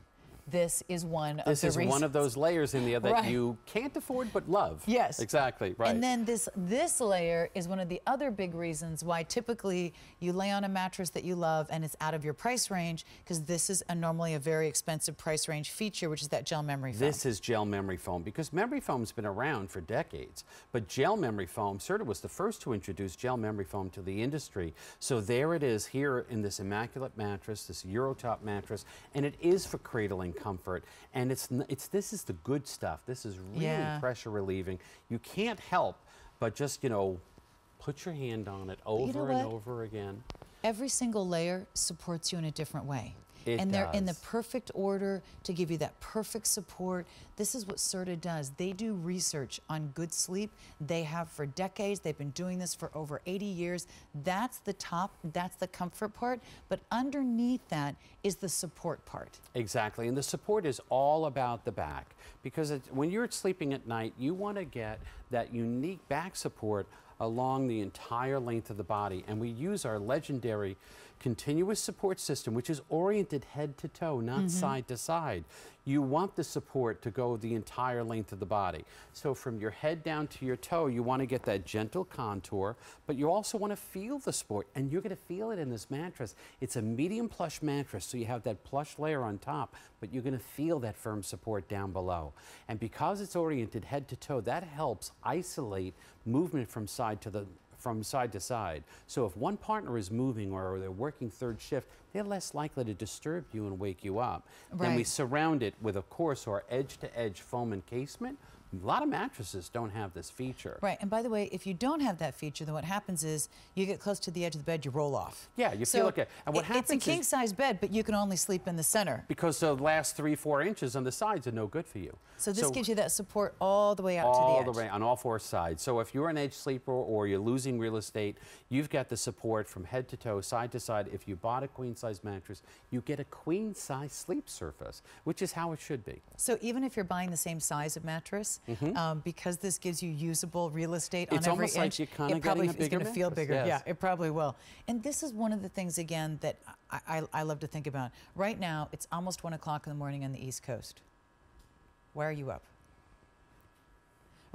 this is one of this is one of those layers in there that Right. you can't afford but love. Yes. Exactly, right. And then this this layer is one of the other big reasons why typically you lay on a mattress that you love and it's out of your price range because this is a, normally a very expensive price range feature, which is that gel memory foam. This is gel memory foam because memory foam's been around for decades. But gel memory foam, Serta was the first to introduce gel memory foam to the industry. So there it is here in this immaculate mattress, this Eurotop mattress, and it is for cradling comfort. And it's it's this is the good stuff. This is really Yeah. pressure relieving. You can't help but just you know put your hand on it over you know and over again. Every single layer supports you in a different way. It and they're in the perfect order to give you that perfect support. This is what Serta does. They do research on good sleep. They have for decades. They've been doing this for over 80 years. That's the top, that's the comfort part. But underneath that is the support part. Exactly, and the support is all about the back because it, when you're sleeping at night, you want to get that unique back support along the entire length of the body. And we use our legendary continuous support system, which is oriented head to toe, not mm-hmm. side to side. You want the support to go the entire length of the body. So from your head down to your toe, you want to get that gentle contour, but you also want to feel the support, and you're going to feel it in this mattress. It's a medium plush mattress, so you have that plush layer on top, but you're going to feel that firm support down below. And because it's oriented head to toe, that helps isolate movement from side to the from side to side. So if one partner is moving or they're working third shift, they're less likely to disturb you and wake you up. Then we surround it with, of course, our edge-to-edge foam encasement. A lot of mattresses don't have this feature. Right. And by the way, if you don't have that feature, then what happens is you get close to the edge of the bed, you roll off. Yeah, you so feel like a- and what it- it's a king size bed, but you can only sleep in the center. Because the last three, four inches on the sides are no good for you. So this gives you that support all the way out to the edge. the way on all four sides. So if you're an edge sleeper or you're losing real estate, you've got the support from head to toe, side to side. If you bought a queen size mattress, you get a queen size sleep surface, which is how it should be. So even if you're buying the same size of mattress, um, because this gives you usable real estate. It's on every almost like you're it probably getting a is going to feel bigger. yes. Yeah, it probably will. And this is one of the things again that I, I, I love to think about. Right now, it's almost one o'clock in the morning on the East Coast. Why are you up?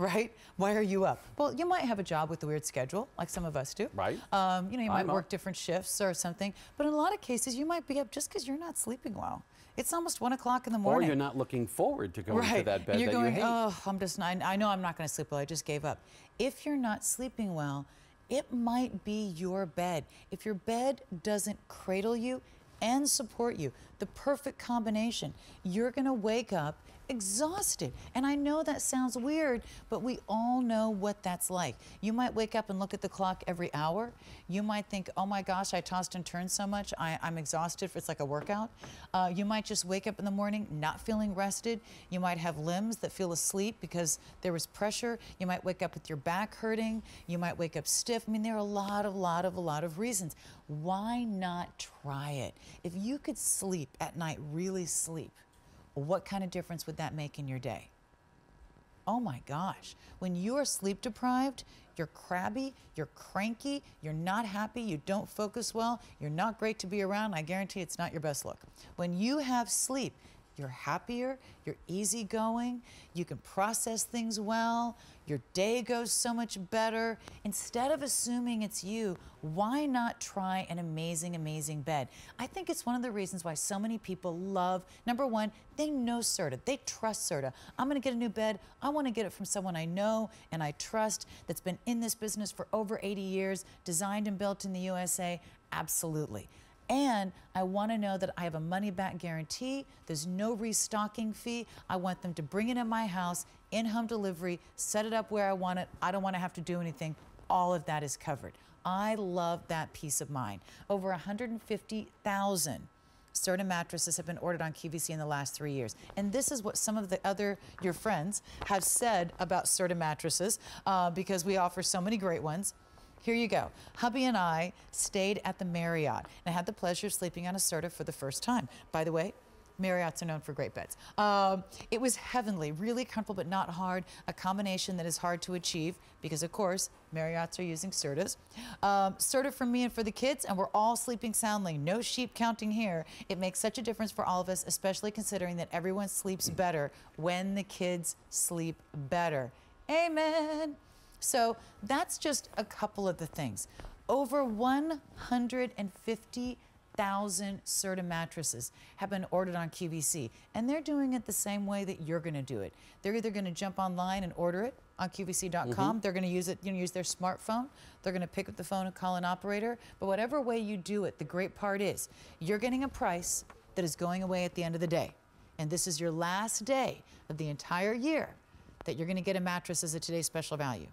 Right? Why are you up? Well, you might have a job with a weird schedule, like some of us do. Right. Um, you know, you might I'm up. work different shifts or something. But in a lot of cases, you might be up just because you're not sleeping well. It's almost one o'clock in the morning. Or you're not looking forward to going to that bed and you're that going, you hate. oh, I'm just, I, I know I'm not going to sleep well. I just gave up. If you're not sleeping well, it might be your bed. If your bed doesn't cradle you and support you, the perfect combination, you're going to wake up exhausted. And I know that sounds weird, but we all know what that's like. You might wake up and look at the clock every hour. You might think, oh my gosh, I tossed and turned so much, I, I'm exhausted. It's like a workout. Uh, you might just wake up in the morning not feeling rested. You might have limbs that feel asleep because there was pressure. You might wake up with your back hurting. You might wake up stiff. I mean, there are a lot, of, lot of, a lot of reasons. Why not try it? If you could sleep at night, really sleep, what kind of difference would that make in your day? Oh my gosh. When you are sleep deprived, you're crabby, you're cranky, you're not happy, you don't focus well, you're not great to be around. I guarantee it's not your best look. When you have sleep, you're happier, you're easygoing, you can process things well, your day goes so much better. Instead of assuming it's you, why not try an amazing, amazing bed? I think it's one of the reasons why so many people love, number one, they know Serta. They trust Serta. I'm going to get a new bed. I want to get it from someone I know and I trust that's been in this business for over 80 years, designed and built in the USA. Absolutely. And I want to know that I have a money back guarantee. There's no restocking fee. I want them to bring it in my house, in home delivery, set it up where I want it. I don't want to have to do anything. All of that is covered. I love that peace of mind. Over 150,000 Serta mattresses have been ordered on QVC in the last three years. And this is what some of the other, your friends, have said about Serta mattresses uh, because we offer so many great ones. Here you go. Hubby and I stayed at the Marriott and I had the pleasure of sleeping on a Serta for the first time. By the way, Marriotts are known for great beds. Um, it was heavenly, really comfortable but not hard, a combination that is hard to achieve because, of course, Marriotts are using Sertas. Um, for me and for the kids, and we're all sleeping soundly. No sheep counting here. It makes such a difference for all of us, especially considering that everyone sleeps better when the kids sleep better. Amen. So that's just a couple of the things. Over 150,000 Serta mattresses have been ordered on QVC, and they're doing it the same way that you're going to do it. They're either going to jump online and order it on QVC.com. Mm-hmm. They're going to use it, you know, use their smartphone. They're going to pick up the phone and call an operator. But whatever way you do it, the great part is you're getting a price that is going away at the end of the day. And this is your last day of the entire year that you're going to get a mattress as a today's special value.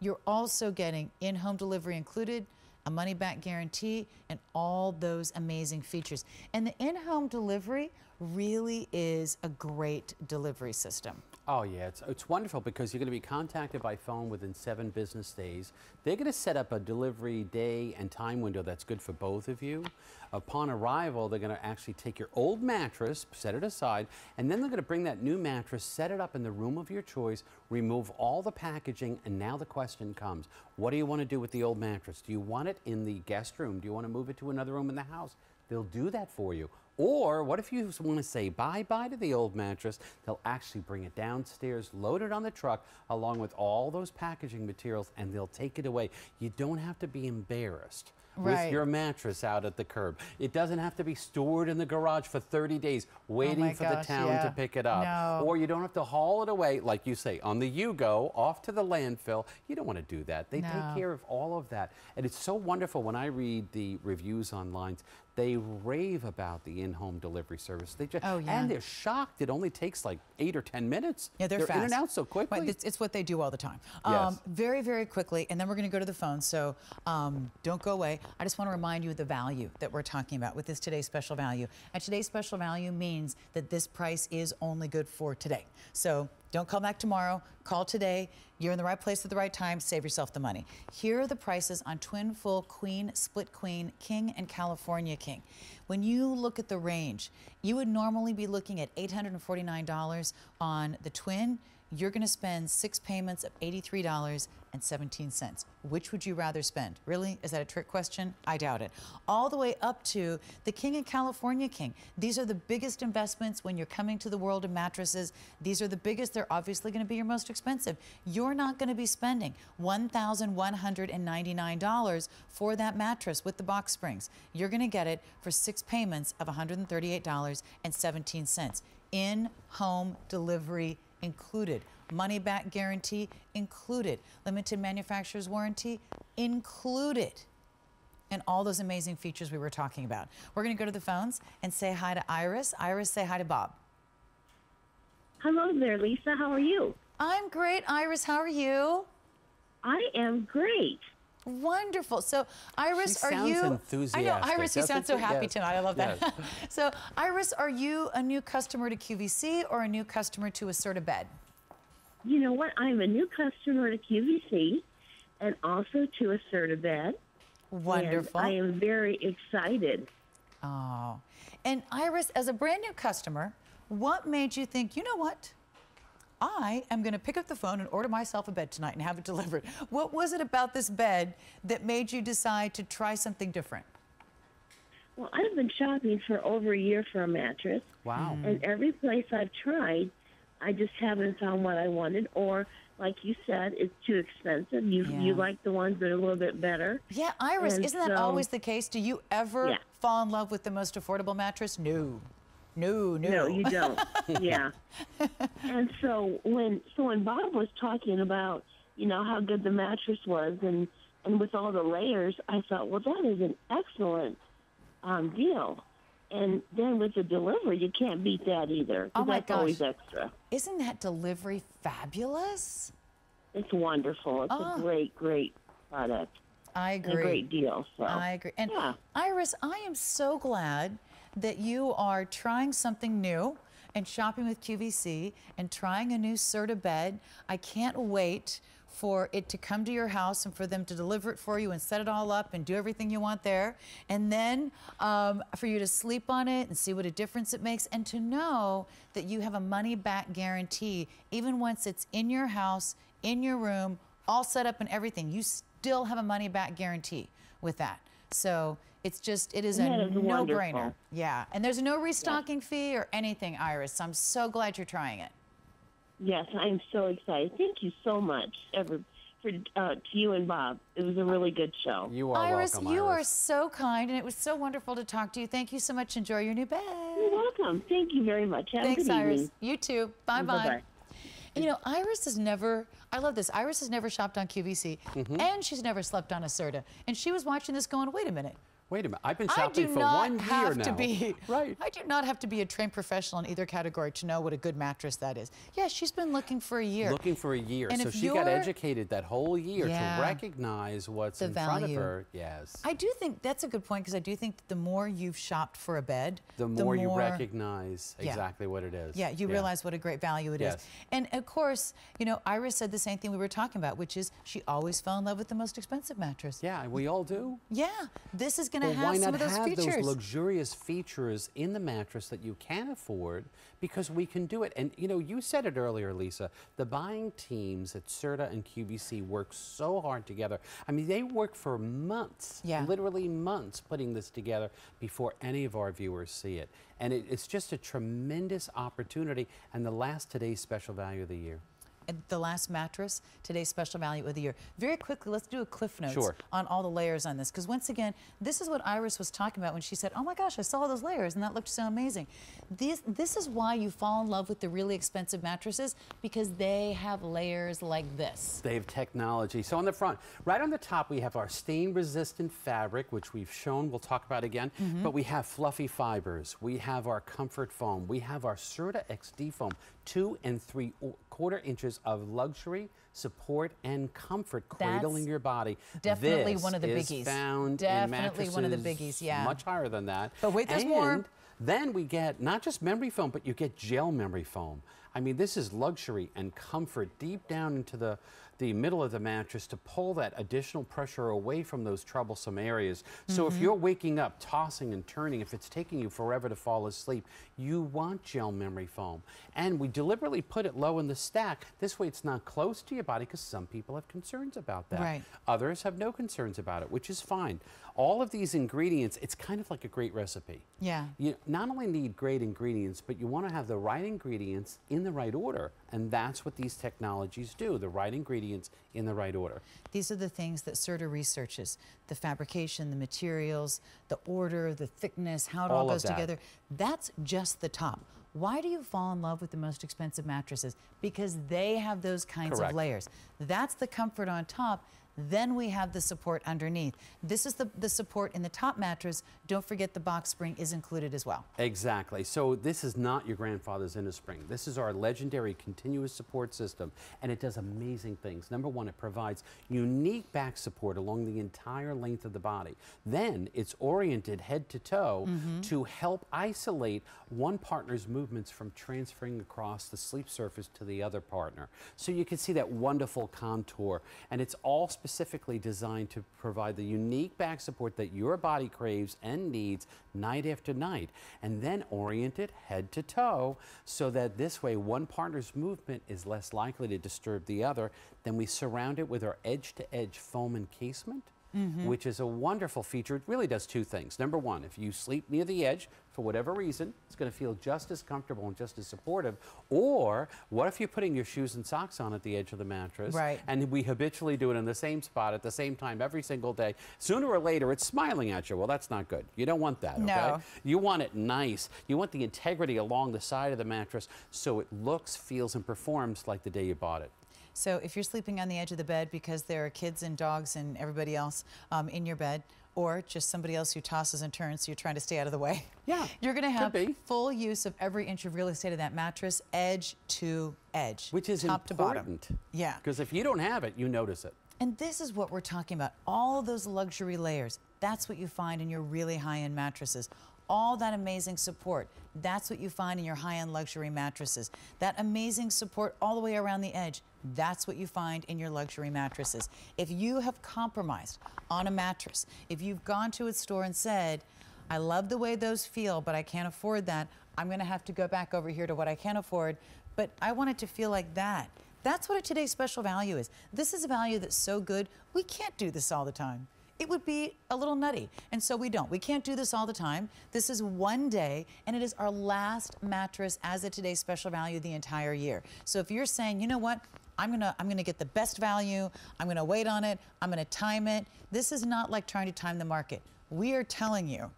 You're also getting in home delivery included, a money back guarantee, and all those amazing features. And the in home delivery really is a great delivery system. Oh, yeah, it's, it's wonderful because you're going to be contacted by phone within seven business days. They're going to set up a delivery day and time window that's good for both of you. Upon arrival, they're going to actually take your old mattress, set it aside, and then they're going to bring that new mattress, set it up in the room of your choice, remove all the packaging, and now the question comes what do you want to do with the old mattress? Do you want it in the guest room? Do you want to move it to another room in the house? They'll do that for you. Or what if you want to say bye bye to the old mattress? They'll actually bring it downstairs, load it on the truck, along with all those packaging materials, and they'll take it away. You don't have to be embarrassed right. with your mattress out at the curb. It doesn't have to be stored in the garage for 30 days oh waiting oh for gosh, the town yeah. to pick it up. No. Or you don't have to haul it away, like you say, on the Yugo off to the landfill. You don't want to do that. They no. take care of all of that. And it's so wonderful when I read the reviews online. They rave about the in-home delivery service. They just, oh, yeah. And they're shocked. It only takes like eight or 10 minutes. Yeah, they're, they're fast. in and out so quickly. Right, it's, it's, what they do all the time. Yes. Um, very, very quickly. And then we're going to go to the phone. So um, don't go away. I just want to remind you of the value that we're talking about with this today's special value. And today's special value means that this price is only good for today. So don't call back tomorrow. Call today. You're in the right place at the right time. Save yourself the money. Here are the prices on twin, full, queen, split queen, king, and California king. When you look at the range, you would normally be looking at $849 on the twin. You're going to spend six payments of $83 and 17 cents. Which would you rather spend? Really? Is that a trick question? I doubt it. All the way up to the King and California King. These are the biggest investments when you're coming to the world of mattresses. These are the biggest. They're obviously going to be your most expensive. You're not going to be spending $1,199 for that mattress with the box springs. You're going to get it for six payments of $138.17 in home delivery included money back guarantee included, limited manufacturer's warranty included, and all those amazing features we were talking about. We're going to go to the phones and say hi to Iris. Iris, say hi to Bob. Hello there, Lisa. How are you? I'm great, Iris. How are you? I am great. Wonderful. So, Iris, she are you? Enthusiastic. I know, Iris. You sound so happy yes. tonight. I love yes. that. so, Iris, are you a new customer to QVC or a new customer to a bed? you know what? I'm a new customer to QVC and also to a Bed. Wonderful. I am very excited. Oh. And Iris, as a brand new customer, what made you think, you know what? I am going to pick up the phone and order myself a bed tonight and have it delivered. What was it about this bed that made you decide to try something different? Well, I've been shopping for over a year for a mattress, Wow. and every place I've tried, I just haven't found what I wanted. Or, like you said, it's too expensive. You Yeah. you like the ones that are a little bit better. Yeah, Iris, And isn't that so- always the case? Do you ever Yeah. fall in love with the most affordable mattress? No. No, no. No, you don't. yeah. And so when so when Bob was talking about you know how good the mattress was and and with all the layers, I thought, well, that is an excellent um, deal. And then with the delivery, you can't beat that either. Oh my that's always extra. Isn't that delivery fabulous? It's wonderful. It's Oh. a great, great product. I and a agree. great deal. So I agree. And yeah. Iris, I am so glad that you are trying something new and shopping with QVC and trying a new Serta bed. I can't wait for it to come to your house and for them to deliver it for you and set it all up and do everything you want there. And then um, for you to sleep on it and see what a difference it makes and to know that you have a money back guarantee even once it's in your house, in your room, all set up and everything. You still have a money back guarantee with that. So it's just, it is a no brainer. Yeah. And there's no restocking fee or anything, Iris. So I'm so glad you're trying it. Yes, I'm so excited. Thank you so much, ever for uh, to you and Bob. It was a really good show. You are Iris, welcome, you are so kind and it was so wonderful to talk to you. Thank you so much. Enjoy your new bed. You're welcome. Thank you very much. Have Thanks, a good Iris. evening. You too. Bye bye. Bye-bye. You know, Iris has never, I love this. Iris has never shopped on QVC Mm-hmm. and she's never slept on a Serta. And she was watching this going, wait a minute. Wait a minute. I've been shopping for one year to now. be Right. I do not have to be a trained professional in either category to know what a good mattress that is. Yeah, she's been looking for a year. Looking for a year. And so if she got educated that whole year Yeah. to recognize what's The in front of her. Yes. I do think that's a good point because I do think that the more you've shopped for a bed, the more you recognize Yeah. exactly what it is. Yeah, you realize what a great value it is. Yes. And of course, you know, Iris said the same thing we were talking about, which is she always fell in love with the most expensive mattress. Yeah, we all do. Yeah, this is going to But have why some not of those have those luxurious features in the mattress that you can afford because we can do it? And you know, you said it earlier, Lisa. The buying teams at Serta and QVC work so hard together. I mean, they work for months, Yeah. literally months, putting this together before any of our viewers see it. And it, it's just a tremendous opportunity and the last today's special value of the year. The last mattress, today's special value of the year. Very quickly, let's do a cliff notes Sure. on all the layers on this. Because once again, this is what Iris was talking about when she said, oh my gosh, I saw those layers and that looked so amazing. This, this is why you fall in love with the really expensive mattresses because they have layers like this. They have technology. So on the front, right on the top, we have our stain-resistant fabric, which we've shown, we'll talk about again. Mm-hmm. But we have fluffy fibers. We have our comfort foam. We have our Serta XD foam, two and three quarter inches of luxury, support, and comfort cradling That's your body. definitely This one of the is biggies. found Definitely in one of the biggies, yeah. Much higher than that. But wait, there's more. And Then we get not just memory foam, but you get gel memory foam. I mean, this is luxury and comfort deep down into the, the middle of the mattress to pull that additional pressure away from those troublesome areas. So Mm-hmm. if you're waking up, tossing and turning, if it's taking you forever to fall asleep, you want gel memory foam. And we deliberately put it low in the stack. This way it's not close to your body because some people have concerns about that. Right. Others have no concerns about it, which is fine. All of these ingredients, it's kind of like a great recipe. Yeah. You not only need great ingredients, but you want to have the right ingredients in the right order. And that's what these technologies do the right ingredients in the right order. These are the things that Serta researches the fabrication, the materials, the order, the thickness, how it all, All goes that. together. That's just the top. Why do you fall in love with the most expensive mattresses? Because they have those kinds Correct. of layers. That's the comfort on top. Then we have the support underneath. This is the, the support in the top mattress. Don't forget the box spring is included as well. Exactly. So this is not your grandfather's Innerspring. This is our legendary continuous support system, and it does amazing things. Number one, it provides unique back support along the entire length of the body. Then it's oriented head to toe mm-hmm. to help isolate one partner's movements from transferring across the sleep surface to the other partner. So you can see that wonderful contour, and it's all specifically designed to provide the unique back support that your body craves and needs night after night, and then orient it head to toe so that this way one partner's movement is less likely to disturb the other. Then we surround it with our edge to edge foam encasement. Mm-hmm. which is a wonderful feature. It really does two things. Number one, if you sleep near the edge, for whatever reason, it's going to feel just as comfortable and just as supportive. Or what if you're putting your shoes and socks on at the edge of the mattress? Right. And we habitually do it in the same spot at the same time every single day. Sooner or later, it's smiling at you. Well, that's not good. You don't want that, okay? No. You want it nice. You want the integrity along the side of the mattress so it looks, feels, and performs like the day you bought it. So if you're sleeping on the edge of the bed because there are kids and dogs and everybody else um, in your bed, or just somebody else who tosses and turns, so you're trying to stay out of the way. Yeah, You're going to have be. full use of every inch of real estate of that mattress, edge to edge, Which is top to bottom. important. Yeah. Because if you don't have it, you notice it. And this is what we're talking about. All those luxury layers. That's what you find in your really high-end mattresses. All that amazing support. That's what you find in your high-end luxury mattresses. That amazing support all the way around the edge. That's what you find in your luxury mattresses. If you have compromised on a mattress, if you've gone to a store and said, I love the way those feel, but I can't afford that. I'm going to have to go back over here to what I can afford, but I want it to feel like that. That's what a today's special value is. This is a value that's so good, we can't do this all the time. It would be a little nutty, and so we don't. We can't do this all the time. This is one day, and it is our last mattress as a today's special value the entire year. So if you're saying, you know what, I'm gonna I'm gonna get the best value. I'm gonna wait on it. I'm gonna time it. This is not like trying to time the market. We are telling you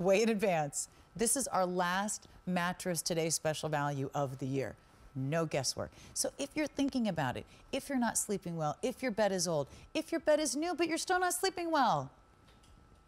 way in advance. This is our last mattress today's special value of the year. No guesswork. So if you're thinking about it, if you're not sleeping well, if your bed is old, if your bed is new but you're still not sleeping well,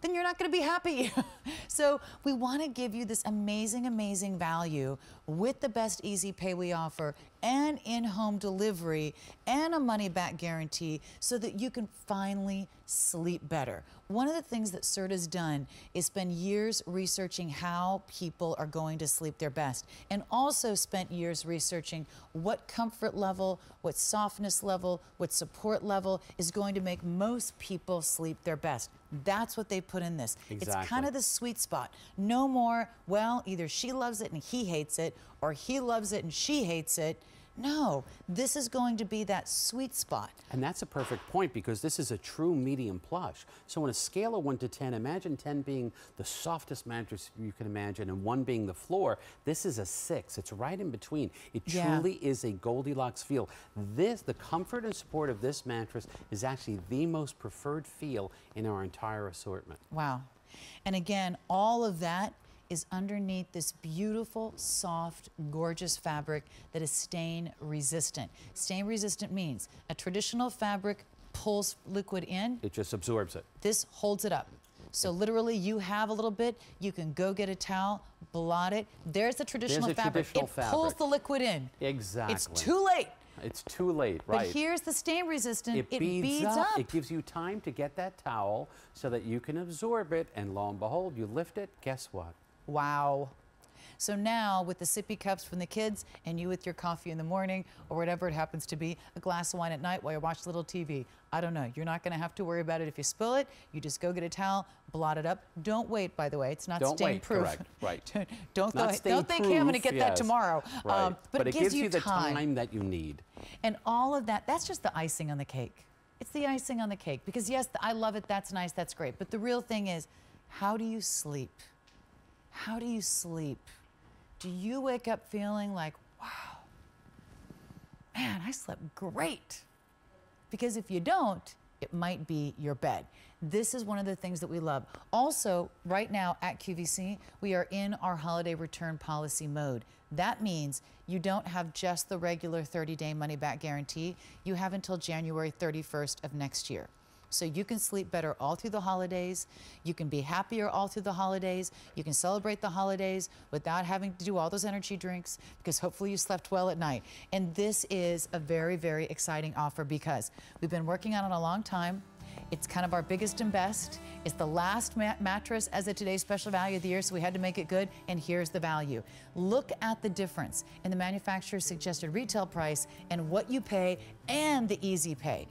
then you're not going to be happy. so we want to give you this amazing, amazing value with the best easy pay we offer and in-home delivery and a money-back guarantee so that you can finally sleep better. One of the things that CERT has done is spend years researching how people are going to sleep their best and also spent years researching what comfort level, what softness level, what support level is going to make most people sleep their best. That's what they put in this. It's kind of the sweet spot. No more, well, either she loves it and he hates it, or he loves it and she hates it. No, this is going to be that sweet spot. And that's a perfect point because this is a true medium plush. So on a scale of 1 to 10, imagine 10 being the softest mattress you can imagine and 1 being the floor. This is a 6. It's right in between. It Yeah. truly is a Goldilocks feel. This, the comfort and support of this mattress is actually the most preferred feel in our entire assortment. Wow. And again, all of that is underneath this beautiful, soft, gorgeous fabric that is stain resistant. Stain resistant means a traditional fabric pulls liquid in, It just absorbs it. this holds it up. So literally, you have a little bit, you can go get a towel, blot it. There's the traditional a fabric. traditional it pulls the liquid in. Exactly. It's too late. It's too late, right. But here's the stain resistant. it, beads, beads up. up. It gives you time to get that towel so that you can absorb it, and lo and behold, you lift it. Guess what? Wow. So now, with the sippy cups from the kids, and you with your coffee in the morning, or whatever it happens to be, a glass of wine at night while you watch a little TV. I don't know. You're not going to have to worry about it if you spill it. You just go get a towel, blot it up. Don't wait, by the way. It's not Don't stain wait, proof. correct, right. don't Not go. Don't think, hey, I'm going to get that tomorrow. Right. Um, but, it, gives you the time that you need. and all of that, that's just the icing on the cake. It's the icing on the cake. Because, yes, I love it. That's nice. That's great. But the real thing is, how do you sleep? How do you sleep? Do you wake up feeling like, wow, man, I slept great? Because if you don't, it might be your bed. This is one of the things that we love. Also, right now at QVC, we are in our holiday return policy mode. That means you don't have just the regular 30 day money back guarantee, you have until January 31st of next year. So you can sleep better all through the holidays. You can be happier all through the holidays. You can celebrate the holidays without having to do all those energy drinks because hopefully you slept well at night. And this is a very, very exciting offer because we've been working on it a long time. It's kind of our biggest and best. It's the last ma- mattress as a today's special value of the year, so we had to make it good. And here's the value. Look at the difference in the manufacturer's suggested retail price and what you pay and the easy pay.